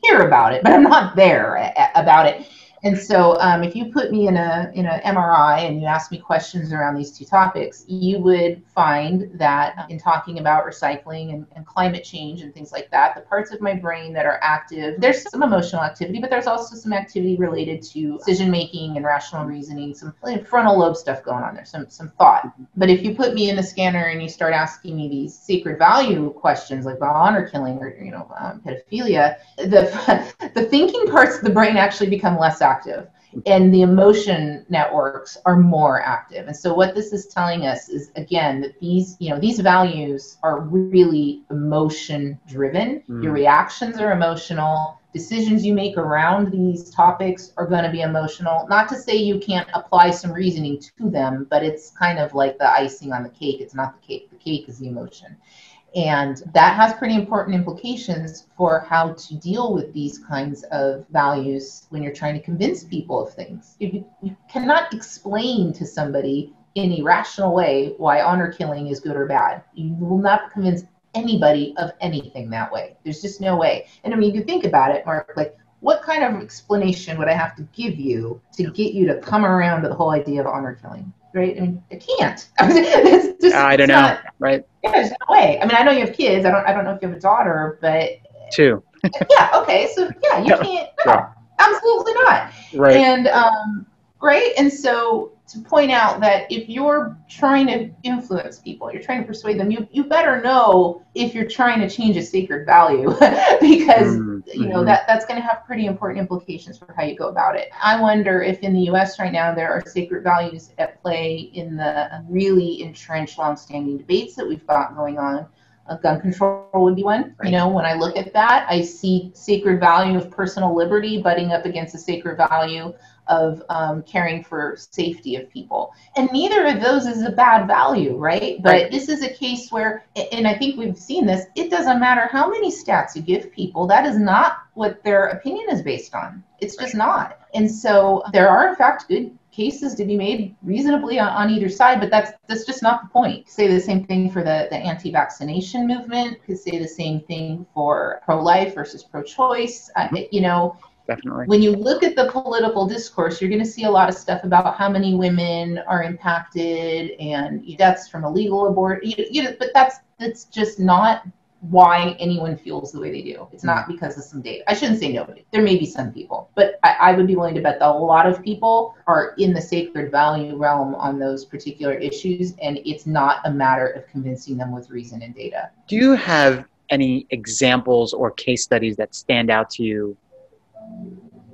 hear about it, but I'm not there about it. And so, um, if you put me in a in an MRI and you ask me questions around these two topics, you would find that in talking about recycling and, and, climate change and things like that, the parts of my brain that are active, there's some emotional activity, but there's also some activity related to decision making and rational reasoning, some frontal lobe stuff going on there, some some thought. But if you put me in the scanner and you start asking me these sacred value questions like about honor killing or you know um, pedophilia, the the thinking parts of the brain actually become less active active. And the emotion networks are more active. And so what this is telling us is again that these you know these values are really emotion driven mm. your reactions are emotional. Decisions you make around these topics are going to be emotional. Not to say you can't apply some reasoning to them but it's kind of like the icing on the cake. It's not the cake. The cake is the emotion and that has pretty important implications for how to deal with these kinds of values when you're trying to convince people of things. If you, you cannot explain to somebody in a rational way why honor killing is good or bad. You will not convince anybody of anything that way. There's just no way. And I mean, you think about it, Mark, like what kind of explanation would I have to give you to get you to come around to the whole idea of honor killing? Right? I mean, I can't. just, I don't know. Not, right. Yeah, there's no way. I mean, I know you have kids. I don't. I don't know if you have a daughter, but two. yeah. Okay. So yeah, you can't. No, yeah. absolutely not. Right. And um, great. And so to point out that if you're trying to influence people, you're trying to persuade them, you, you better know if you're trying to change a sacred value because mm-hmm. you know that that's going to have pretty important implications for how you go about it. I wonder if in the US right now there are sacred values at play in the really entrenched long-standing debates that we've got going on. Uh, gun control would be one. You know, when I look at that, I see sacred value of personal liberty butting up against the sacred value of um, caring for safety of people. And neither of those is a bad value, right? But right. this is a case where, and I think we've seen this, it doesn't matter how many stats you give people, that is not what their opinion is based on. It's just not. And so there are, in fact, good cases to be made reasonably on, on, either side, but that's that's just not the point. Say the same thing for the, the anti-vaccination movement. Could say the same thing for pro-life versus pro-choice. Uh, you know, definitely. When you look at the political discourse, you're going to see a lot of stuff about how many women are impacted and deaths from illegal abortion. You, you know, but that's that's just not why anyone feels the way they do. It's not mm-hmm. because of some data. I shouldn't say nobody. There may be some people, but I, I, would be willing to bet that a lot of people are in the sacred value realm on those particular issues, and it's not a matter of convincing them with reason and data. Do you have any examples or case studies that stand out to you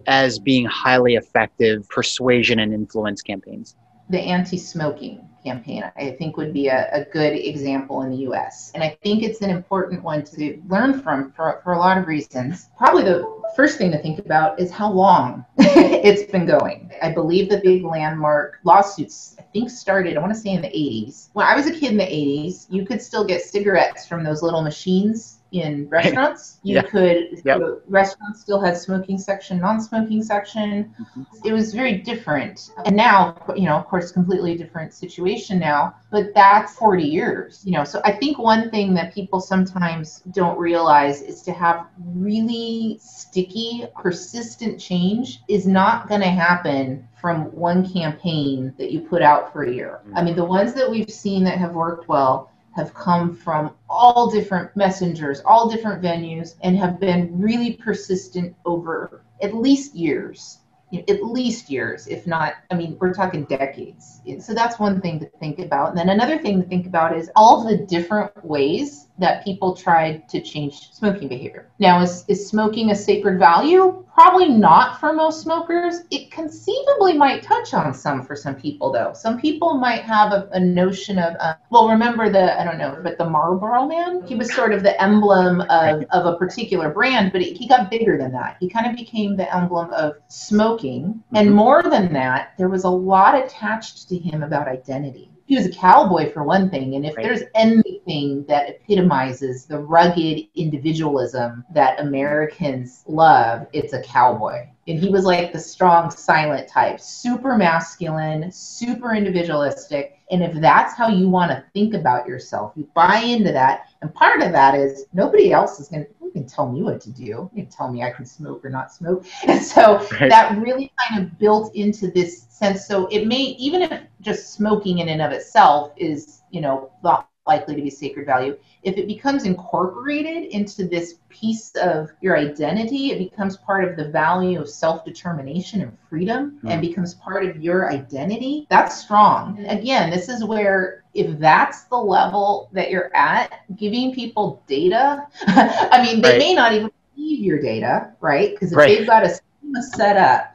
as being highly effective persuasion and influence campaigns? The anti smoking campaign, I think, would be a, a, good example in the US. And I think it's an important one to learn from for, for a lot of reasons. Probably the first thing to think about is how long it's been going. I believe the big landmark lawsuits, I think, started, I want to say in the 80s. When I was a kid in the 80s, you could still get cigarettes from those little machines in restaurants. You yeah. could yep. restaurants still had smoking section, non-smoking section. Mm-hmm. It was very different. And now, you know, of course, completely different situation now. But that's 40 years, you know. So I think one thing that people sometimes don't realize is to have really sticky, persistent change is not going to happen from one campaign that you put out for a year. I mean, the ones that we've seen that have worked well have come from all different messengers, all different venues, and have been really persistent over at least years, at least years, if not, I mean, we're talking decades. So that's one thing to think about. And then another thing to think about is all the different ways that people tried to change smoking behavior. Now, is, is smoking a sacred value? Probably not for most smokers. It conceivably might touch on some for some people, though. Some people might have a, a notion of, uh, well, remember the, I don't know, but the Marlboro man? He was sort of the emblem of, of a particular brand, but it, he got bigger than that. He kind of became the emblem of smoking. And mm-hmm. more than that, there was a lot attached to him about identity he was a cowboy for one thing and if right. there's anything that epitomizes the rugged individualism that americans love it's a cowboy. And he was like the strong silent type super masculine super individualistic. And if that's how you want to think about yourself you buy into that. And part of that is nobody else is going to you can tell me what to do. You can tell me I can smoke or not smoke. And so right. that really kind of built into this sense. So it may, even if just smoking in and of itself is, you know, not likely to be sacred value, if it becomes incorporated into this piece of your identity, it becomes part of the value of self determination and freedom mm. and becomes part of your identity. That's strong. And again, this is where if that's the level that you're at, giving people data, I mean, they right. may not even believe your data, right? Because if right. they've got a schema set up,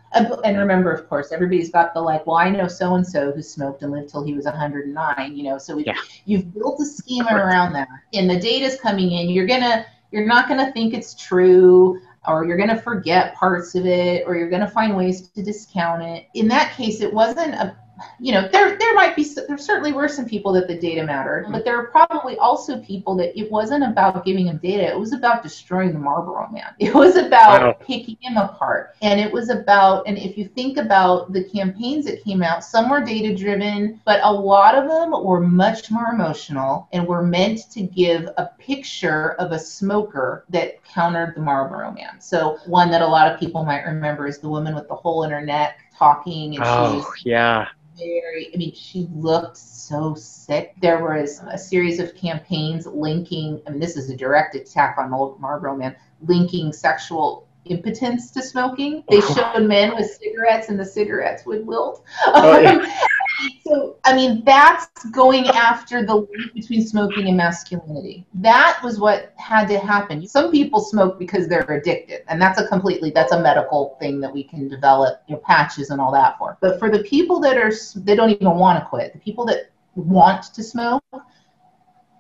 and remember, of course, everybody's got the like, well, I know so and so who smoked and lived till he was 109, you know, so yeah. you've built a schema around that, and the data's coming in. You're gonna, you're not gonna think it's true or you're going to forget parts of it, or you're going to find ways to discount it. In that case, it wasn't a you know, there there might be there certainly were some people that the data mattered, mm-hmm. but there are probably also people that it wasn't about giving them data. It was about destroying the Marlboro Man. It was about picking him apart, and it was about and if you think about the campaigns that came out, some were data driven, but a lot of them were much more emotional and were meant to give a picture of a smoker that countered the Marlboro Man. So one that a lot of people might remember is the woman with the hole in her neck talking and oh, yeah very, I mean, she looked so sick. There was a series of campaigns linking, I mean, this is a direct attack on Marlboro Man, linking sexual impotence to smoking. They showed men with cigarettes and the cigarettes would wilt. Oh, yeah. Um, so, I mean, that's going after the link between smoking and masculinity. That was what had to happen. Some people smoke because they're addicted, and that's a completely that's a medical thing that we can develop, you know, patches and all that for. But for the people that are they don't even want to quit, the people that want to smoke,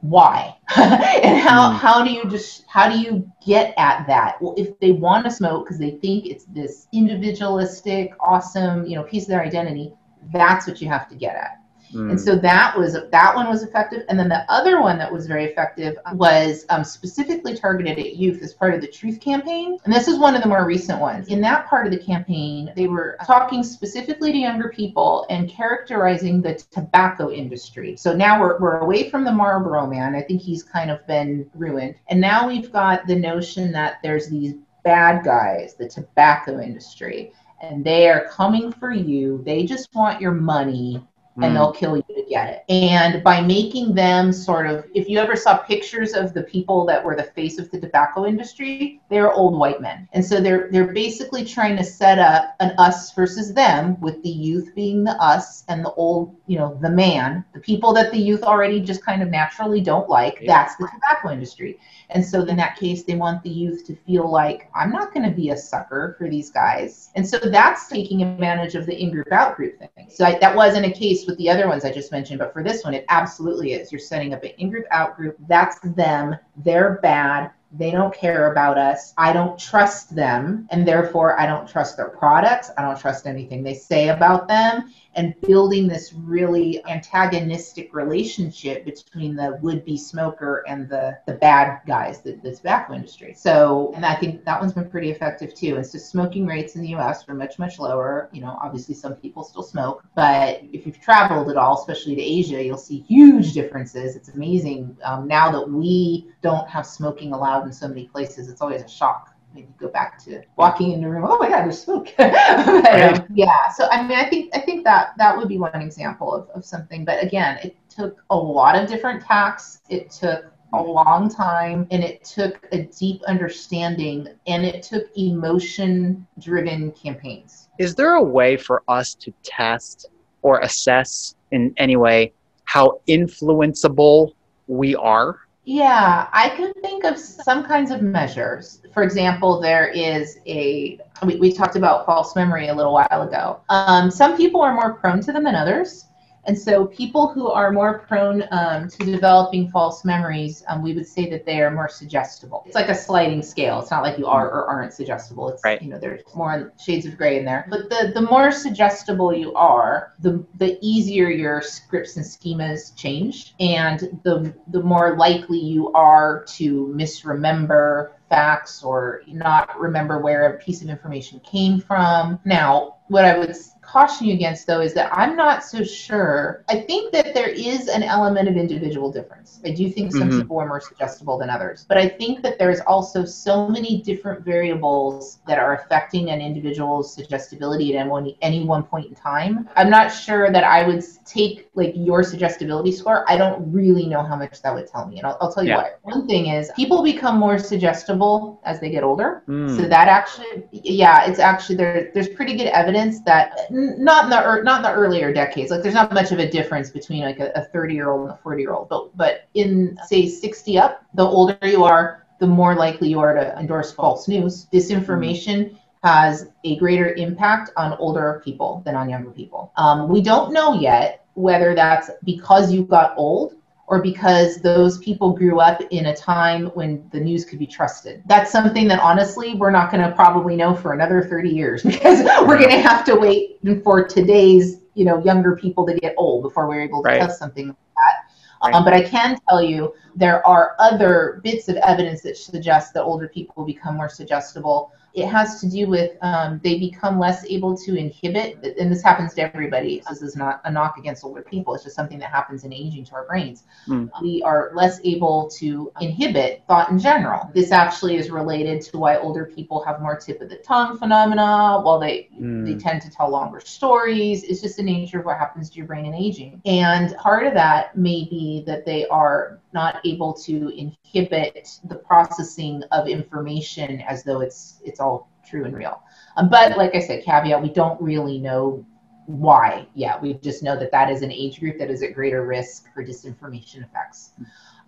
why and how mm. how do you just how do you get at that well if they want to smoke because they think it's this individualistic awesome you know piece of their identity that's what you have to get at. Mm. And so that was that one was effective, and then the other one that was very effective was um, specifically targeted at youth as part of the Truth campaign. And this is one of the more recent ones. In that part of the campaign, they were talking specifically to younger people and characterizing the tobacco industry. So now we're we're away from the Marlboro man. I think he's kind of been ruined, and now we've got the notion that there's these bad guys, the tobacco industry and they are coming for you. They just want your money and mm. they'll kill you to get it. And by making them sort of, if you ever saw pictures of the people that were the face of the tobacco industry, they're old white men. And so they're they're basically trying to set up an us versus them, with the youth being the us and the old, you know, the man, the people that the youth already just kind of naturally don't like. Yeah. That's the tobacco industry. And so in that case, they want the youth to feel like I'm not going to be a sucker for these guys. And so that's taking advantage of the in-group out-group thing. So I, that wasn't a case with the other ones I just mentioned, but for this one, it absolutely is. You're setting up an in-group out-group. That's them. They're bad. They don't care about us. I don't trust them. And therefore, I don't trust their products. I don't trust anything they say about them and building this really antagonistic relationship between the would-be smoker and the the bad guys, the, the tobacco industry. So, and I think that one's been pretty effective too. And so smoking rates in the U.S. are much much lower. You know, obviously some people still smoke, but if you've traveled at all, especially to Asia, you'll see huge differences. It's amazing um, now that we don't have smoking allowed in so many places. It's always a shock maybe go back to walking in the room. Oh my God, there's smoke. but, um, yeah. So I mean, I think I think that that would be one example of, of something. But again, it took a lot of different tacks. It took a long time and it took a deep understanding and it took emotion driven campaigns. Is there a way for us to test or assess in any way how influenceable we are? Yeah, I can think of some kinds of measures. For example, there is a, we, we talked about false memory a little while ago. Um, some people are more prone to them than others. And so people who are more prone um, to developing false memories, um, we would say that they are more suggestible. It's like a sliding scale. It's not like you are or aren't suggestible. It's, right. you know, there's more shades of gray in there. But the, the more suggestible you are, the, the easier your scripts and schemas change. And the, the more likely you are to misremember facts or not remember where a piece of information came from. Now, what I would caution you against though is that I'm not so sure. I think that there is an element of individual difference. I do think some mm-hmm. people are more suggestible than others, but I think that there's also so many different variables that are affecting an individual's suggestibility at any, any one point in time. I'm not sure that I would take like your suggestibility score. I don't really know how much that would tell me, and I'll, I'll tell you yeah. why. One thing is people become more suggestible as they get older, mm. so that actually, yeah, it's actually there. There's pretty good evidence that not in the not in the earlier decades. Like there's not much of a difference between like a 30 year old and a 40 year old. But but in say 60 up, the older you are, the more likely you are to endorse false news. Disinformation mm. has a greater impact on older people than on younger people. Um, we don't know yet whether that's because you got old or because those people grew up in a time when the news could be trusted. That's something that honestly we're not going to probably know for another 30 years because we're going to have to wait for today's you know younger people to get old before we're able to right. test something like that. Right. Um, but I can tell you there are other bits of evidence that suggest that older people become more suggestible it has to do with um, they become less able to inhibit, and this happens to everybody. This is not a knock against older people. It's just something that happens in aging to our brains. Mm. We are less able to inhibit thought in general. This actually is related to why older people have more tip of the tongue phenomena, while they mm. they tend to tell longer stories. It's just the nature of what happens to your brain in aging. And part of that may be that they are not able to inhibit the processing of information as though it's it's all true and real. Um, but like I said, caveat: we don't really know why yet. We just know that that is an age group that is at greater risk for disinformation effects.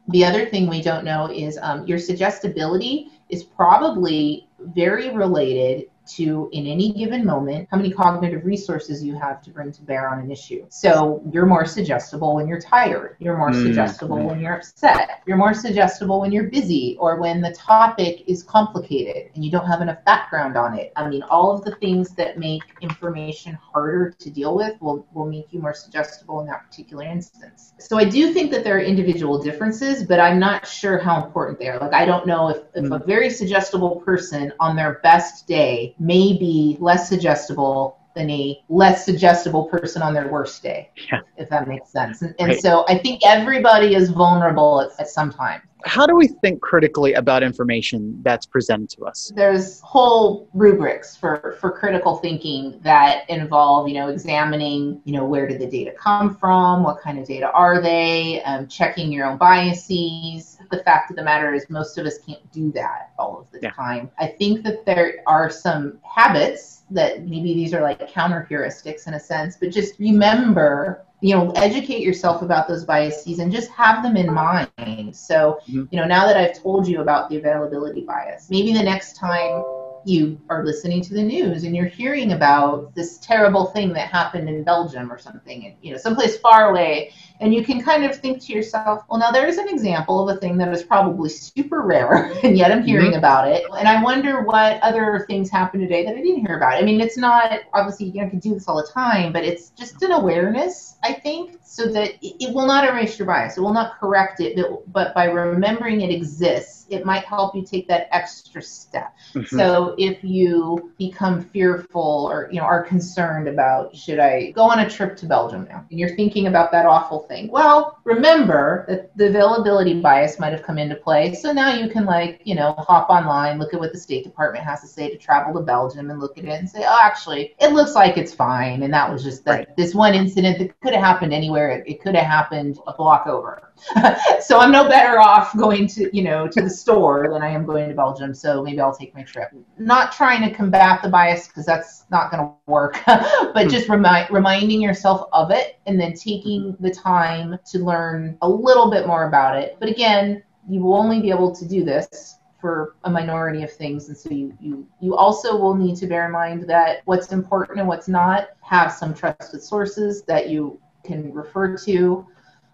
The other thing we don't know is um, your suggestibility is probably very related to in any given moment how many cognitive resources you have to bring to bear on an issue. So you're more suggestible when you're tired. You're more mm-hmm. suggestible when you're upset. You're more suggestible when you're busy or when the topic is complicated and you don't have enough background on it. I mean, all of the things that make information harder to deal with will, will make you more suggestible in that particular instance. So I do think that there are individual differences, but I'm not sure how important they are. Like, I don't know if, if mm-hmm. a very suggestible person on their best day may be less suggestible than a less suggestible person on their worst day, yeah. if that makes sense. And, and right. so I think everybody is vulnerable at, at some time how do we think critically about information that's presented to us? There's whole rubrics for, for critical thinking that involve, you know, examining, you know, where did the data come from? What kind of data are they? Um, checking your own biases. The fact of the matter is most of us can't do that all of the yeah. time. I think that there are some habits that maybe these are like counter heuristics in a sense, but just remember you know educate yourself about those biases and just have them in mind so mm-hmm. you know now that i've told you about the availability bias maybe the next time you are listening to the news and you're hearing about this terrible thing that happened in belgium or something and you know someplace far away and you can kind of think to yourself, well, now there's an example of a thing that is probably super rare, and yet I'm hearing mm-hmm. about it. And I wonder what other things happened today that I didn't hear about. I mean, it's not obviously you know, can do this all the time, but it's just an awareness, I think, so that it, will not erase your bias. It will not correct it, but, but by remembering it exists, it might help you take that extra step. Mm-hmm. So if you become fearful or you know are concerned about should I go on a trip to Belgium now, and you're thinking about that awful thing. Well, remember that the availability bias might have come into play. So now you can like, you know, hop online, look at what the State Department has to say to travel to Belgium and look at it and say, oh, actually, it looks like it's fine. And that was just that right. this one incident that could have happened anywhere. It, it could have happened a block over. so I'm no better off going to, you know, to the store than I am going to Belgium. So maybe I'll take my trip. Not trying to combat the bias because that's not going to work, but hmm. just remind, reminding yourself of it and then taking the time to learn a little bit more about it. But again, you will only be able to do this for a minority of things and so you, you you also will need to bear in mind that what's important and what's not have some trusted sources that you can refer to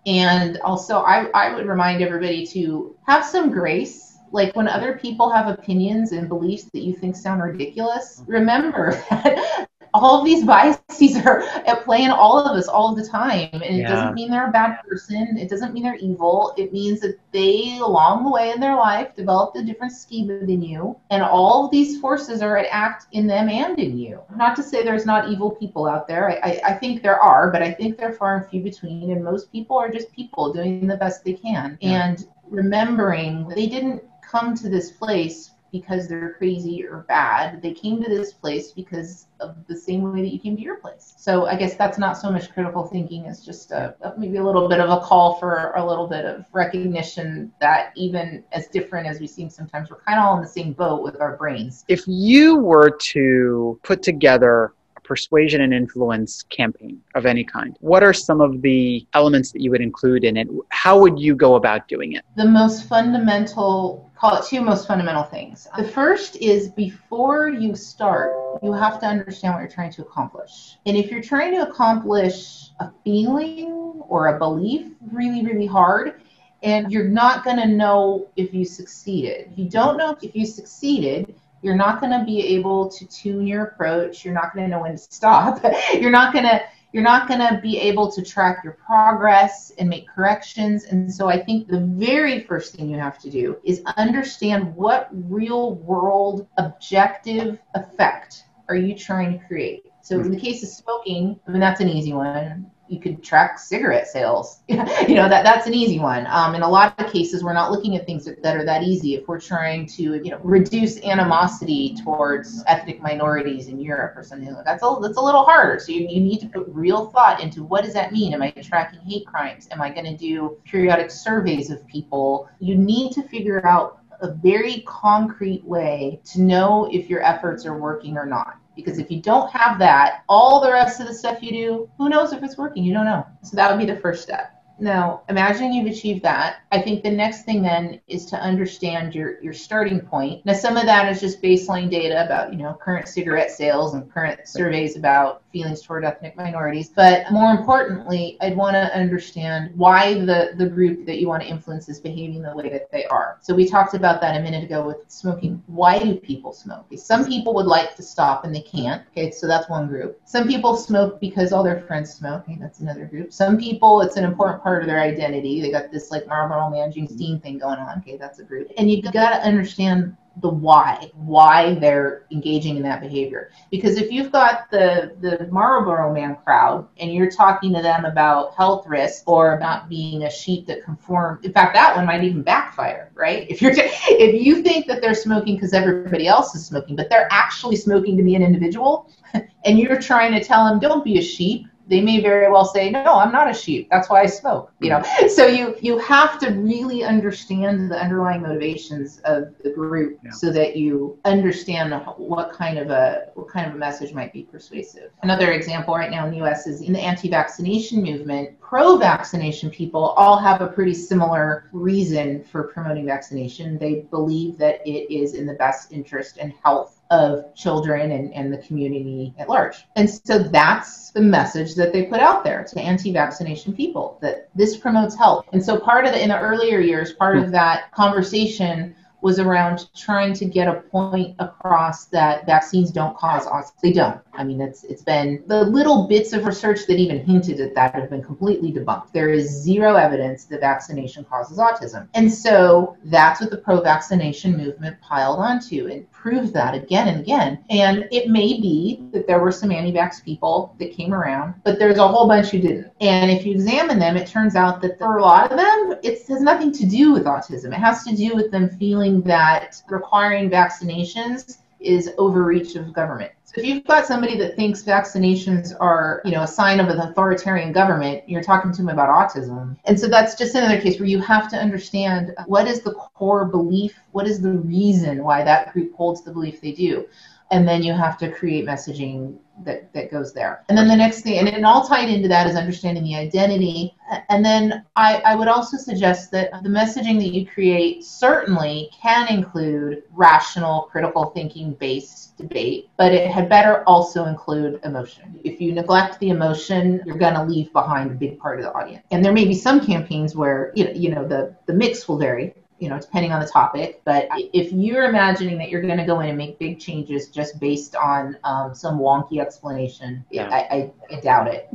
and also I, I would remind everybody to have some grace. Like when other people have opinions and beliefs that you think sound ridiculous remember that all of these biases are at play in all of us all the time. And it doesn't mean they're a bad person. It doesn't mean they're evil. It means that they, along the way in their life, developed a different schema than you. And all of these forces are at act in them and in you. Not to say there's not evil people out there. I, I, I think there are, but I think they're far and few between. And most people are just people doing the best they can. Yeah. And remembering they didn't come to this place because they're crazy or bad. They came to this place because of the same way that you came to your place. So I guess that's not so much critical thinking as just a, maybe a little bit of a call for a little bit of recognition that even as different as we seem sometimes, we're kind of all in the same boat with our brains. If you were to put together persuasion and influence campaign of any kind. What are some of the elements that you would include in it? How would you go about doing it? The most fundamental, call it two most fundamental things. The first is before you start, you have to understand what you're trying to accomplish. And if you're trying to accomplish a feeling or a belief really, really hard, and you're not going to know if you succeeded. You don't know if you succeeded, you're not going to be able to tune your approach. You're not going to know when to stop. you're not going to you're not going to be able to track your progress and make corrections. And so I think the very first thing you have to do is understand what real world objective effect are you trying to create. So in the case of smoking, I mean that's an easy one you could track cigarette sales. you know that that's an easy one. Um, in a lot of cases, we're not looking at things that, that, are that easy. If we're trying to you know reduce animosity towards ethnic minorities in Europe or something, that's a that's a little harder. So you, you need to put real thought into what does that mean? Am I tracking hate crimes? Am I going to do periodic surveys of people? You need to figure out a very concrete way to know if your efforts are working or not. Because if you don't have that, all the rest of the stuff you do, who knows if it's working? You don't know. So that would be the first step. Now, imagining you've achieved that, I think the next thing then is to understand your, your starting point. Now, some of that is just baseline data about, you know, current cigarette sales and current surveys about feelings toward ethnic minorities. But more importantly, I'd want to understand why the, the group that you want to influence is behaving the way that they are. So we talked about that a minute ago with smoking. Why do people smoke? Some people would like to stop and they can't. Okay, so that's one group. Some people smoke because all their friends smoke. Okay, that's another group. Some people, it's an important part of their identity. They got this like Marlboro Man James Dean thing going on. Okay, that's a group. And you've got to understand the why, why they're engaging in that behavior. Because if you've got the the Marlboro Man crowd and you're talking to them about health risks or about being a sheep that conform, in fact, that one might even backfire, right? If you're if you think that they're smoking because everybody else is smoking, but they're actually smoking to be an individual, and you're trying to tell them don't be a sheep they may very well say, "No, I'm not a sheep. That's why I smoke." You know, so you you have to really understand the underlying motivations of the group yeah. so that you understand what kind of a what kind of a message might be persuasive. Another example right now in the U.S. is in the anti-vaccination movement. Pro-vaccination people all have a pretty similar reason for promoting vaccination. They believe that it is in the best interest and health of children and, and the community at large. And so that's the message that they put out there to anti-vaccination people that this promotes health. And so part of the in the earlier years, part of hmm. that conversation was around trying to get a point across that vaccines don't cause autism. They don't. I mean, it's it's been the little bits of research that even hinted at that have been completely debunked. There is zero evidence that vaccination causes autism, and so that's what the pro-vaccination movement piled onto and proved that again and again. And it may be that there were some anti-vax people that came around, but there's a whole bunch who didn't. And if you examine them, it turns out that for a lot of them, it has nothing to do with autism. It has to do with them feeling that requiring vaccinations is overreach of government. So if you've got somebody that thinks vaccinations are, you know, a sign of an authoritarian government, you're talking to them about autism. And so that's just another case where you have to understand what is the core belief, what is the reason why that group holds the belief they do. And then you have to create messaging that, that goes there. And then the next thing, and it all tied into that is understanding the identity. And then I, I would also suggest that the messaging that you create certainly can include rational, critical thinking based debate, but it had better also include emotion. If you neglect the emotion, you're going to leave behind a big part of the audience. And there may be some campaigns where, you know, you know the, the mix will vary you know, depending on the topic. But if you're imagining that you're going to go in and make big changes just based on um, some wonky explanation, yeah. I, I, I, doubt it.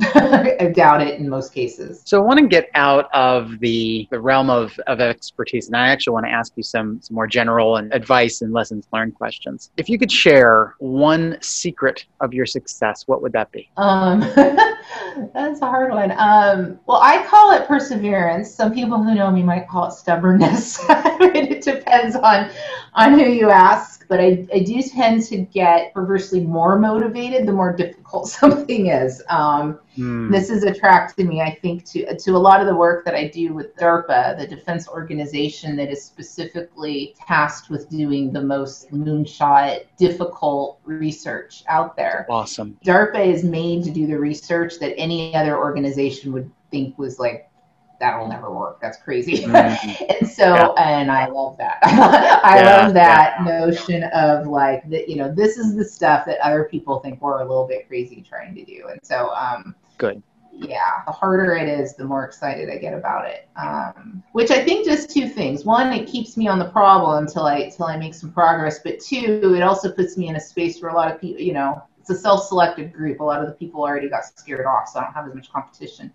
I doubt it in most cases. So I want to get out of the, the realm of, of expertise, and I actually want to ask you some, some more general and advice and lessons learned questions. If you could share one secret of your success, what would that be? Um, that's a hard one. Um, well, I call it perseverance. Some people who know me might call it stubbornness. it depends on on who you ask, but I, I do tend to get perversely more motivated the more difficult something is. Um, mm. This is attracted me, I think, to to a lot of the work that I do with DARPA, the defense organization that is specifically tasked with doing the most moonshot, difficult research out there. Awesome. DARPA is made to do the research that any other organization would think was like that'll never work. That's crazy. Mm-hmm. and so, yeah. and I love that. I yeah, love that yeah. notion of like that. You know, this is the stuff that other people think we're a little bit crazy trying to do. And so, um, good. Yeah, the harder it is, the more excited I get about it. Um, which I think does two things. One, it keeps me on the problem until I until I make some progress. But two, it also puts me in a space where a lot of people, you know, a self-selected group. A lot of the people already got scared off, so I don't have as much competition.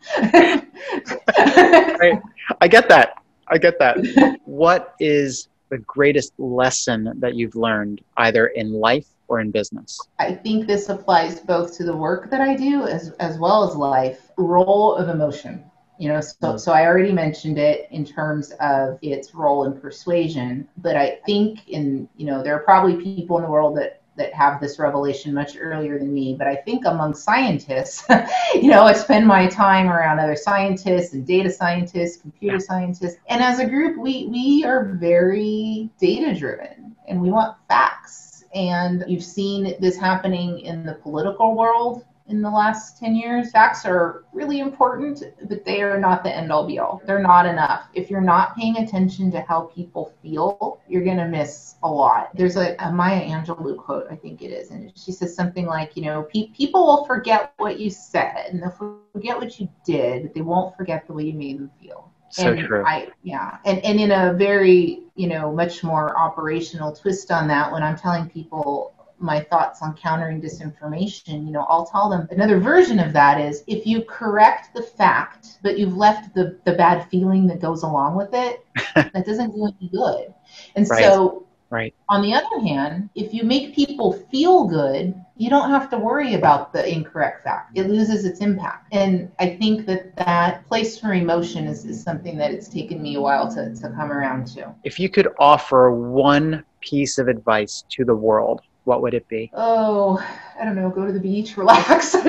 right. I get that. I get that. What is the greatest lesson that you've learned, either in life or in business? I think this applies both to the work that I do as as well as life. Role of emotion. You know, so, mm. so I already mentioned it in terms of its role in persuasion, but I think in, you know, there are probably people in the world that that have this revelation much earlier than me. But I think among scientists, you know, I spend my time around other scientists and data scientists, computer scientists, and as a group, we we are very data driven and we want facts. And you've seen this happening in the political world in the last 10 years. Facts are really important, but they are not the end all be all. They're not enough. If you're not paying attention to how people feel, you're going to miss a lot. There's a, a, Maya Angelou quote, I think it is, and she says something like, you know, pe- people will forget what you said and they'll forget what you did, but they won't forget the way you made them feel. So and true. I, yeah. And, and in a very, you know, much more operational twist on that, when I'm telling people my thoughts on countering disinformation, you know, I'll tell them another version of that is if you correct the fact, but you've left the, the bad feeling that goes along with it, that doesn't do any good. And right. so, right. on the other hand, if you make people feel good, you don't have to worry about the incorrect fact. It loses its impact. And I think that that place for emotion is, is something that it's taken me a while to, to come around to. If you could offer one piece of advice to the world, what would it be? Oh, I don't know. Go to the beach, relax. um,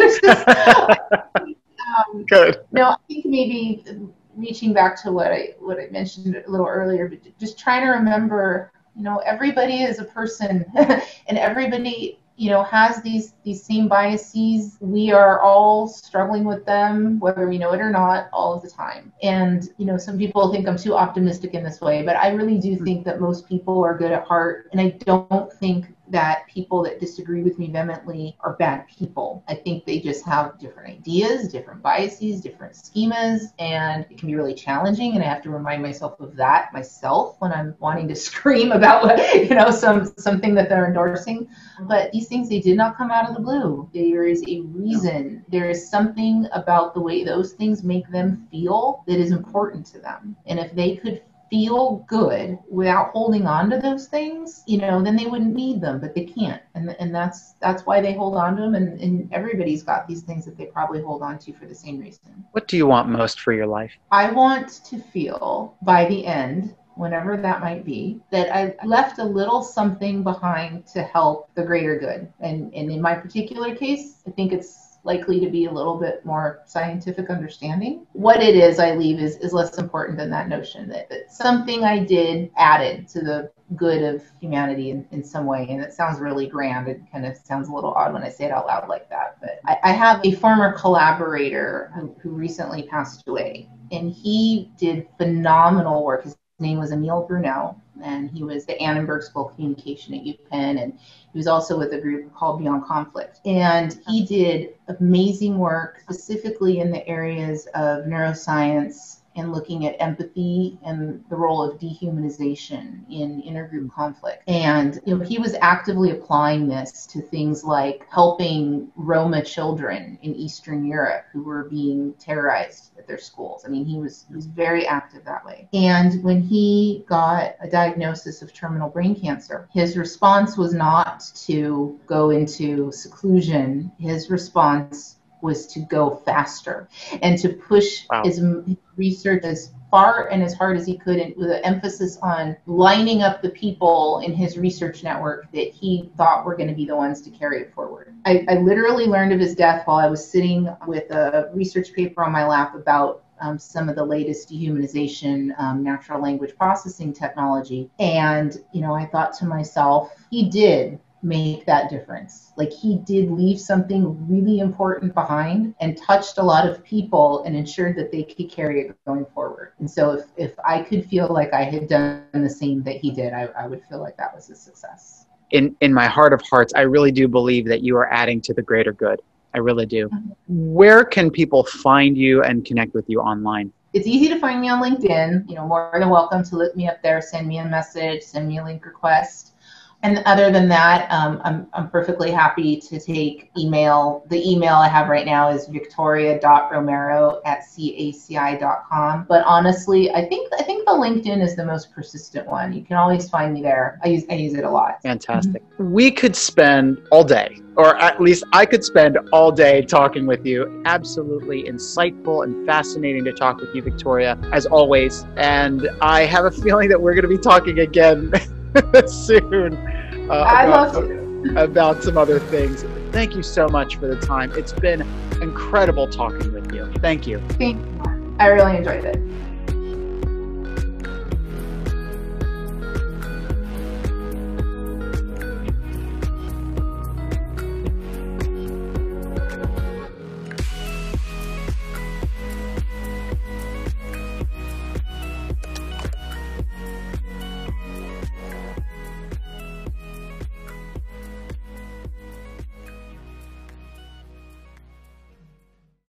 Good. No, I think maybe reaching back to what I what I mentioned a little earlier, but just trying to remember, you know, everybody is a person, and everybody you know has these these same biases we are all struggling with them whether we know it or not all of the time and you know some people think i'm too optimistic in this way but i really do think that most people are good at heart and i don't think that people that disagree with me vehemently are bad people. I think they just have different ideas, different biases, different schemas, and it can be really challenging. And I have to remind myself of that myself when I'm wanting to scream about what, you know, some something that they're endorsing. Mm-hmm. But these things they did not come out of the blue. There is a reason. There is something about the way those things make them feel that is important to them. And if they could feel good without holding on to those things, you know, then they wouldn't need them, but they can't. And, and that's that's why they hold on to them. And, and everybody's got these things that they probably hold on to for the same reason. What do you want most for your life? I want to feel by the end whenever that might be, that I left a little something behind to help the greater good. And, and in my particular case, I think it's likely to be a little bit more scientific understanding. What it is I leave is, is less important than that notion that, that something I did added to the good of humanity in, in some way. And it sounds really grand. It kind of sounds a little odd when I say it out loud like that. But I, I have a former collaborator who, who recently passed away, and he did phenomenal work. His name was Emile Bruneau, and he was the Annenberg School of Communication at UPenn, and he was also with a group called Beyond Conflict. And he did amazing work specifically in the areas of neuroscience and looking at empathy and the role of dehumanization in intergroup conflict. And you know, he was actively applying this to things like helping Roma children in Eastern Europe who were being terrorized at their schools. I mean, he was he was very active that way. And when he got a diagnosis of terminal brain cancer, his response was not to go into seclusion. His response was to go faster and to push wow. his research as far and as hard as he could and with an emphasis on lining up the people in his research network that he thought were going to be the ones to carry it forward. I, I literally learned of his death while I was sitting with a research paper on my lap about um, some of the latest dehumanization um, natural language processing technology. And, you know, I thought to myself, he did make that difference. Like he did leave something really important behind and touched a lot of people and ensured that they could carry it going forward. And so if, if I could feel like I had done the same that he did, I, I would feel like that was a success. In, in my heart of hearts, I really do believe that you are adding to the greater good. I really do. Mm-hmm. Where can people find you and connect with you online? It's easy to find me on LinkedIn. You know, more than welcome to look me up there, send me a message, send me a link request. And other than that, um, I'm, I'm perfectly happy to take email. The email I have right now is victoria.romero at caci.com. But honestly, I think I think the LinkedIn is the most persistent one. You can always find me there. I use I use it a lot. Fantastic. Mm-hmm. We could spend all day, or at least I could spend all day talking with you. Absolutely insightful and fascinating to talk with you, Victoria, as always. And I have a feeling that we're going to be talking again soon uh, about, about some other things. Thank you so much for the time. It's been incredible talking with you. Thank you. Thank you. I really enjoyed it.